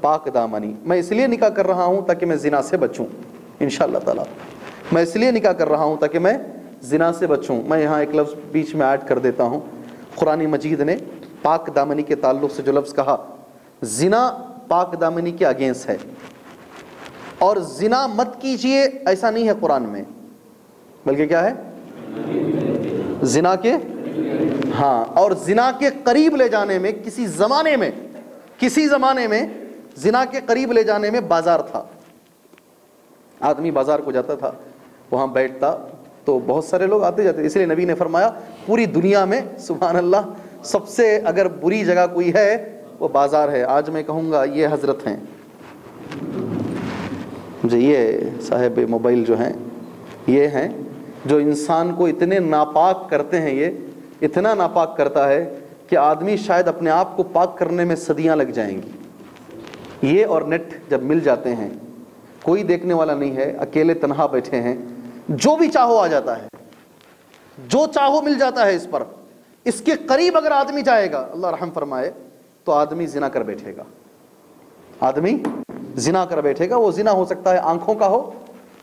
پاک دامنی۔ میں اس لیے نکاح کر رہا ہوں تاکہ میں زنا سے بچوں۔ انشاءاللہ تعالی۔ میں اس لیے نکاح کر رہا ہوں تاکہ میں زنا سے بچوں۔ میں یہاں ایک لفظ بیچ میں ایڈ کر دیتا ہوں۔ قرآن مجید نے پاک دامنی کے تعلق سے جو لفظ کہا زنا پاک دامنی کے اگینسٹ ہے۔ اور زنا مت کیجیے، ایسا نہیں ہے قرآن میں۔ بلکہ کیا ہے؟ زنا کے ہاں اور زنا کے قریب لے جانے میں، کسی زمانے میں، کسی زمانے میں زنا کے قریب لے جانے میں بازار تھا۔ آدمی بازار کو جاتا تھا، وہاں بیٹھتا تو بہت سارے لوگ آتے جاتے۔ اس لیے نبی نے فرمایا، پوری دنیا میں، سبحان اللہ، سب سے اگر بری جگہ کوئی ہے وہ بازار ہے۔ آج میں کہوں گا یہ حضرت ہیں۔ جو یہ صاحب موبائل جو ہیں، یہ ہیں جو انسان کو اتنے ناپاک کرتے ہیں، یہ اتنا ناپاک کرتا ہے کہ آدمی شاید اپنے آپ کو پاک کرنے میں صدیاں لگ جائیں گی۔ یہ اور نیٹ جب مل جاتے ہیں، کوئی دیکھنے والا نہیں ہے، اکیلے تنہا بیٹھے ہیں۔ جو بھی چاہو آ جاتا ہے۔ جو چاہو مل جاتا ہے اس پر۔ اس کے قریب اگر آدمی جائے گا، اللہ رحم فرمائے تو آدمی زنا کر بیٹھے گا۔ آدمی زنا کر بیٹھے گا، وہ زنا ہو سکتا ہے آنکھوں کا ہو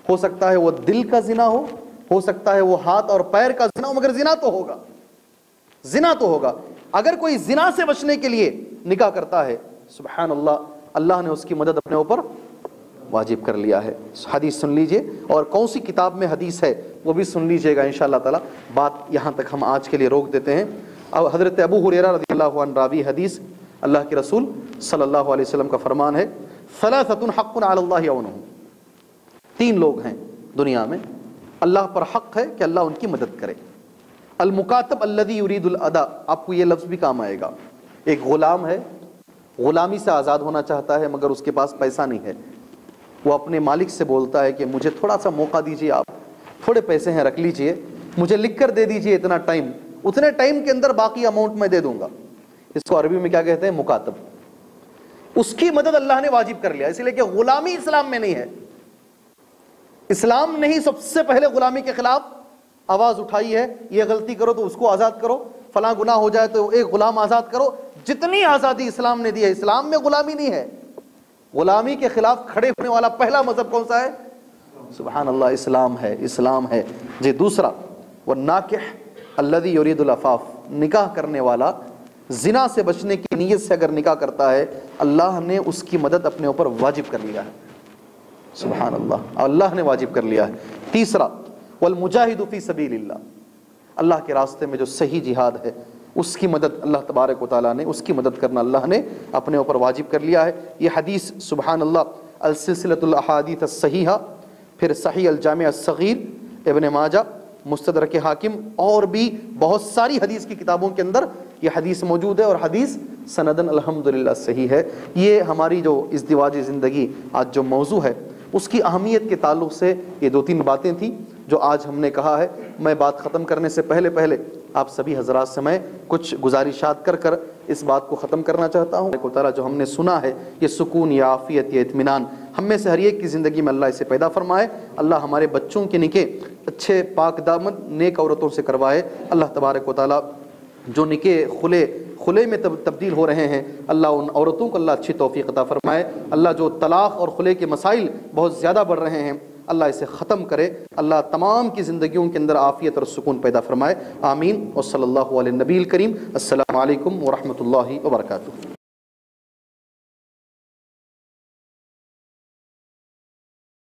ہو سکتا ہے وہ دل کا زنا ہو ہو سکتا ہے وہ ہاتھ اور پیر کا زنا ہو، مگر زنا تو ہوگا۔ زنا تو ہوگا۔ اگر کوئی زنا سے بچنے کے لیے نکاح کرتا ہے، سبحان اللہ اللہ نے اس کی مدد اپنے اوپر واجب کر لیا ہے۔ حدیث سن لیجیے۔ اور کون سی کتاب میں حدیث ہے، وہ بھی سن لیجیے گا انشاءاللہ تعالی۔ بات یہاں تک ہم آج کے لیے روک دیتے ہیں۔ اب حضرت ابو حریرہ رضی اللہ عنہ راوی حدیث اللہ کے رسول صلی اللہ علیہ وسلم کا فرمان ہے ثلاثت حق علی اللہ عونہم تین لوگ ہیں دنیا میں، اللہ پر حق ہے کہ اللہ ان کی مدد کرے۔ المکاتب الذي یرید الادا، آپ کو یہ لفظ بھی کام آئے گا۔ ایک غلام ہے، غلامی سے آزاد ہونا چاہتا ہے، مگر اس کے پاس پیسہ نہیں ہے۔ وہ اپنے مالک سے بولتا ہے کہ مجھے تھوڑا سا موقع دیجیے آپ، تھوڑے پیسے ہیں، رکھ لیجیے۔ مجھے لکھ کر دے دیجیے اتنا ٹائم۔ اتنے ٹائم کے اندر باقی اماؤنٹ میں دے دوں گا۔ اس کو عربی میں کیا کہتے ہیں؟ مکاتب۔ اس کی مدد اللہ نے واجب کر لیا، اس لیے کہ غلامی اسلام میں نہیں ہے۔ اسلام نے ہی سب سے پہلے غلامی کے خلاف آواز اٹھائی ہے، یہ غلطی کرو تو اس کو آزاد کرو، فلاں گناہ ہو جائے تو ایک غلام آزاد کرو۔ جتنی آزادی اسلام نے دی ہے، اسلام میں غلامی نہیں ہے۔ غلامی کے خلاف کھڑے ہونے والا پہلا مذہب کون سا ہے؟ سبحان اللہ اسلام ہے اسلام ہے۔ جی دوسرا وہ ناکح اللہ یرید الافاف نکاح کرنے والا زنا سے بچنے کی نیت سے اگر نکاح کرتا ہے، اللہ نے اس کی مدد اپنے اوپر واجب کر لیا ہے۔ سبحان اللہ۔ اللہ نے واجب کر لیا ہے۔ تیسرا، والمجاہد فی سبیل اللہ اللہ کے راستے میں جو صحیح جہاد ہے، اس کی مدد اللہ تبارک و تعالیٰ نے، اس کی مدد کرنا اللہ نے اپنے اوپر واجب کر لیا ہے۔ یہ حدیث، سبحان اللہ، السلسلۃ الاحادیث الصحیحہ، پھر صحیح الجامع الصغیر، ابن ماجہ مستدرک حاکم اور بھی بہت ساری حدیث کی کتابوں کے اندر یہ حدیث موجود ہے اور حدیث سندن الحمدللہ صحیح ہے۔ یہ ہماری جو ازدواجی زندگی آج جو موضوع ہے، اس کی اہمیت کے تعلق سے یہ دو تین باتیں تھیں جو آج ہم نے کہا ہے۔ میں بات ختم کرنے سے پہلے پہلے آپ سبھی حضرات سے میں کچھ گزارشات کر کر اس بات کو ختم کرنا چاہتا ہوں۔ کو تعالیٰ جو ہم نے سنا ہے، یہ سکون یا عافیت یا اطمینان، ہم میں سے ہر ایک کی زندگی میں اللہ اسے پیدا فرمائے۔ اللہ ہمارے بچوں کے نکے اچھے پاک دامن نیک عورتوں سے کروائے۔ اللہ تبارک و تعالیٰ جو نکے کھلے کھلے میں تبدیل ہو رہے ہیں، اللہ ان عورتوں کو اللہ اچھی توفیق عطا فرمائے۔ اللہ جو طلاق اور خلے کے مسائل بہت زیادہ بڑھ رہے ہیں، اللہ اسے ختم کرے۔ اللہ تمام کی زندگیوں کے اندر عافیت اور سکون پیدا فرمائے۔ آمین۔ اور صلی اللہ علیہ نبی کریم السلام علیکم ورحمۃ اللہ وبرکاتہ۔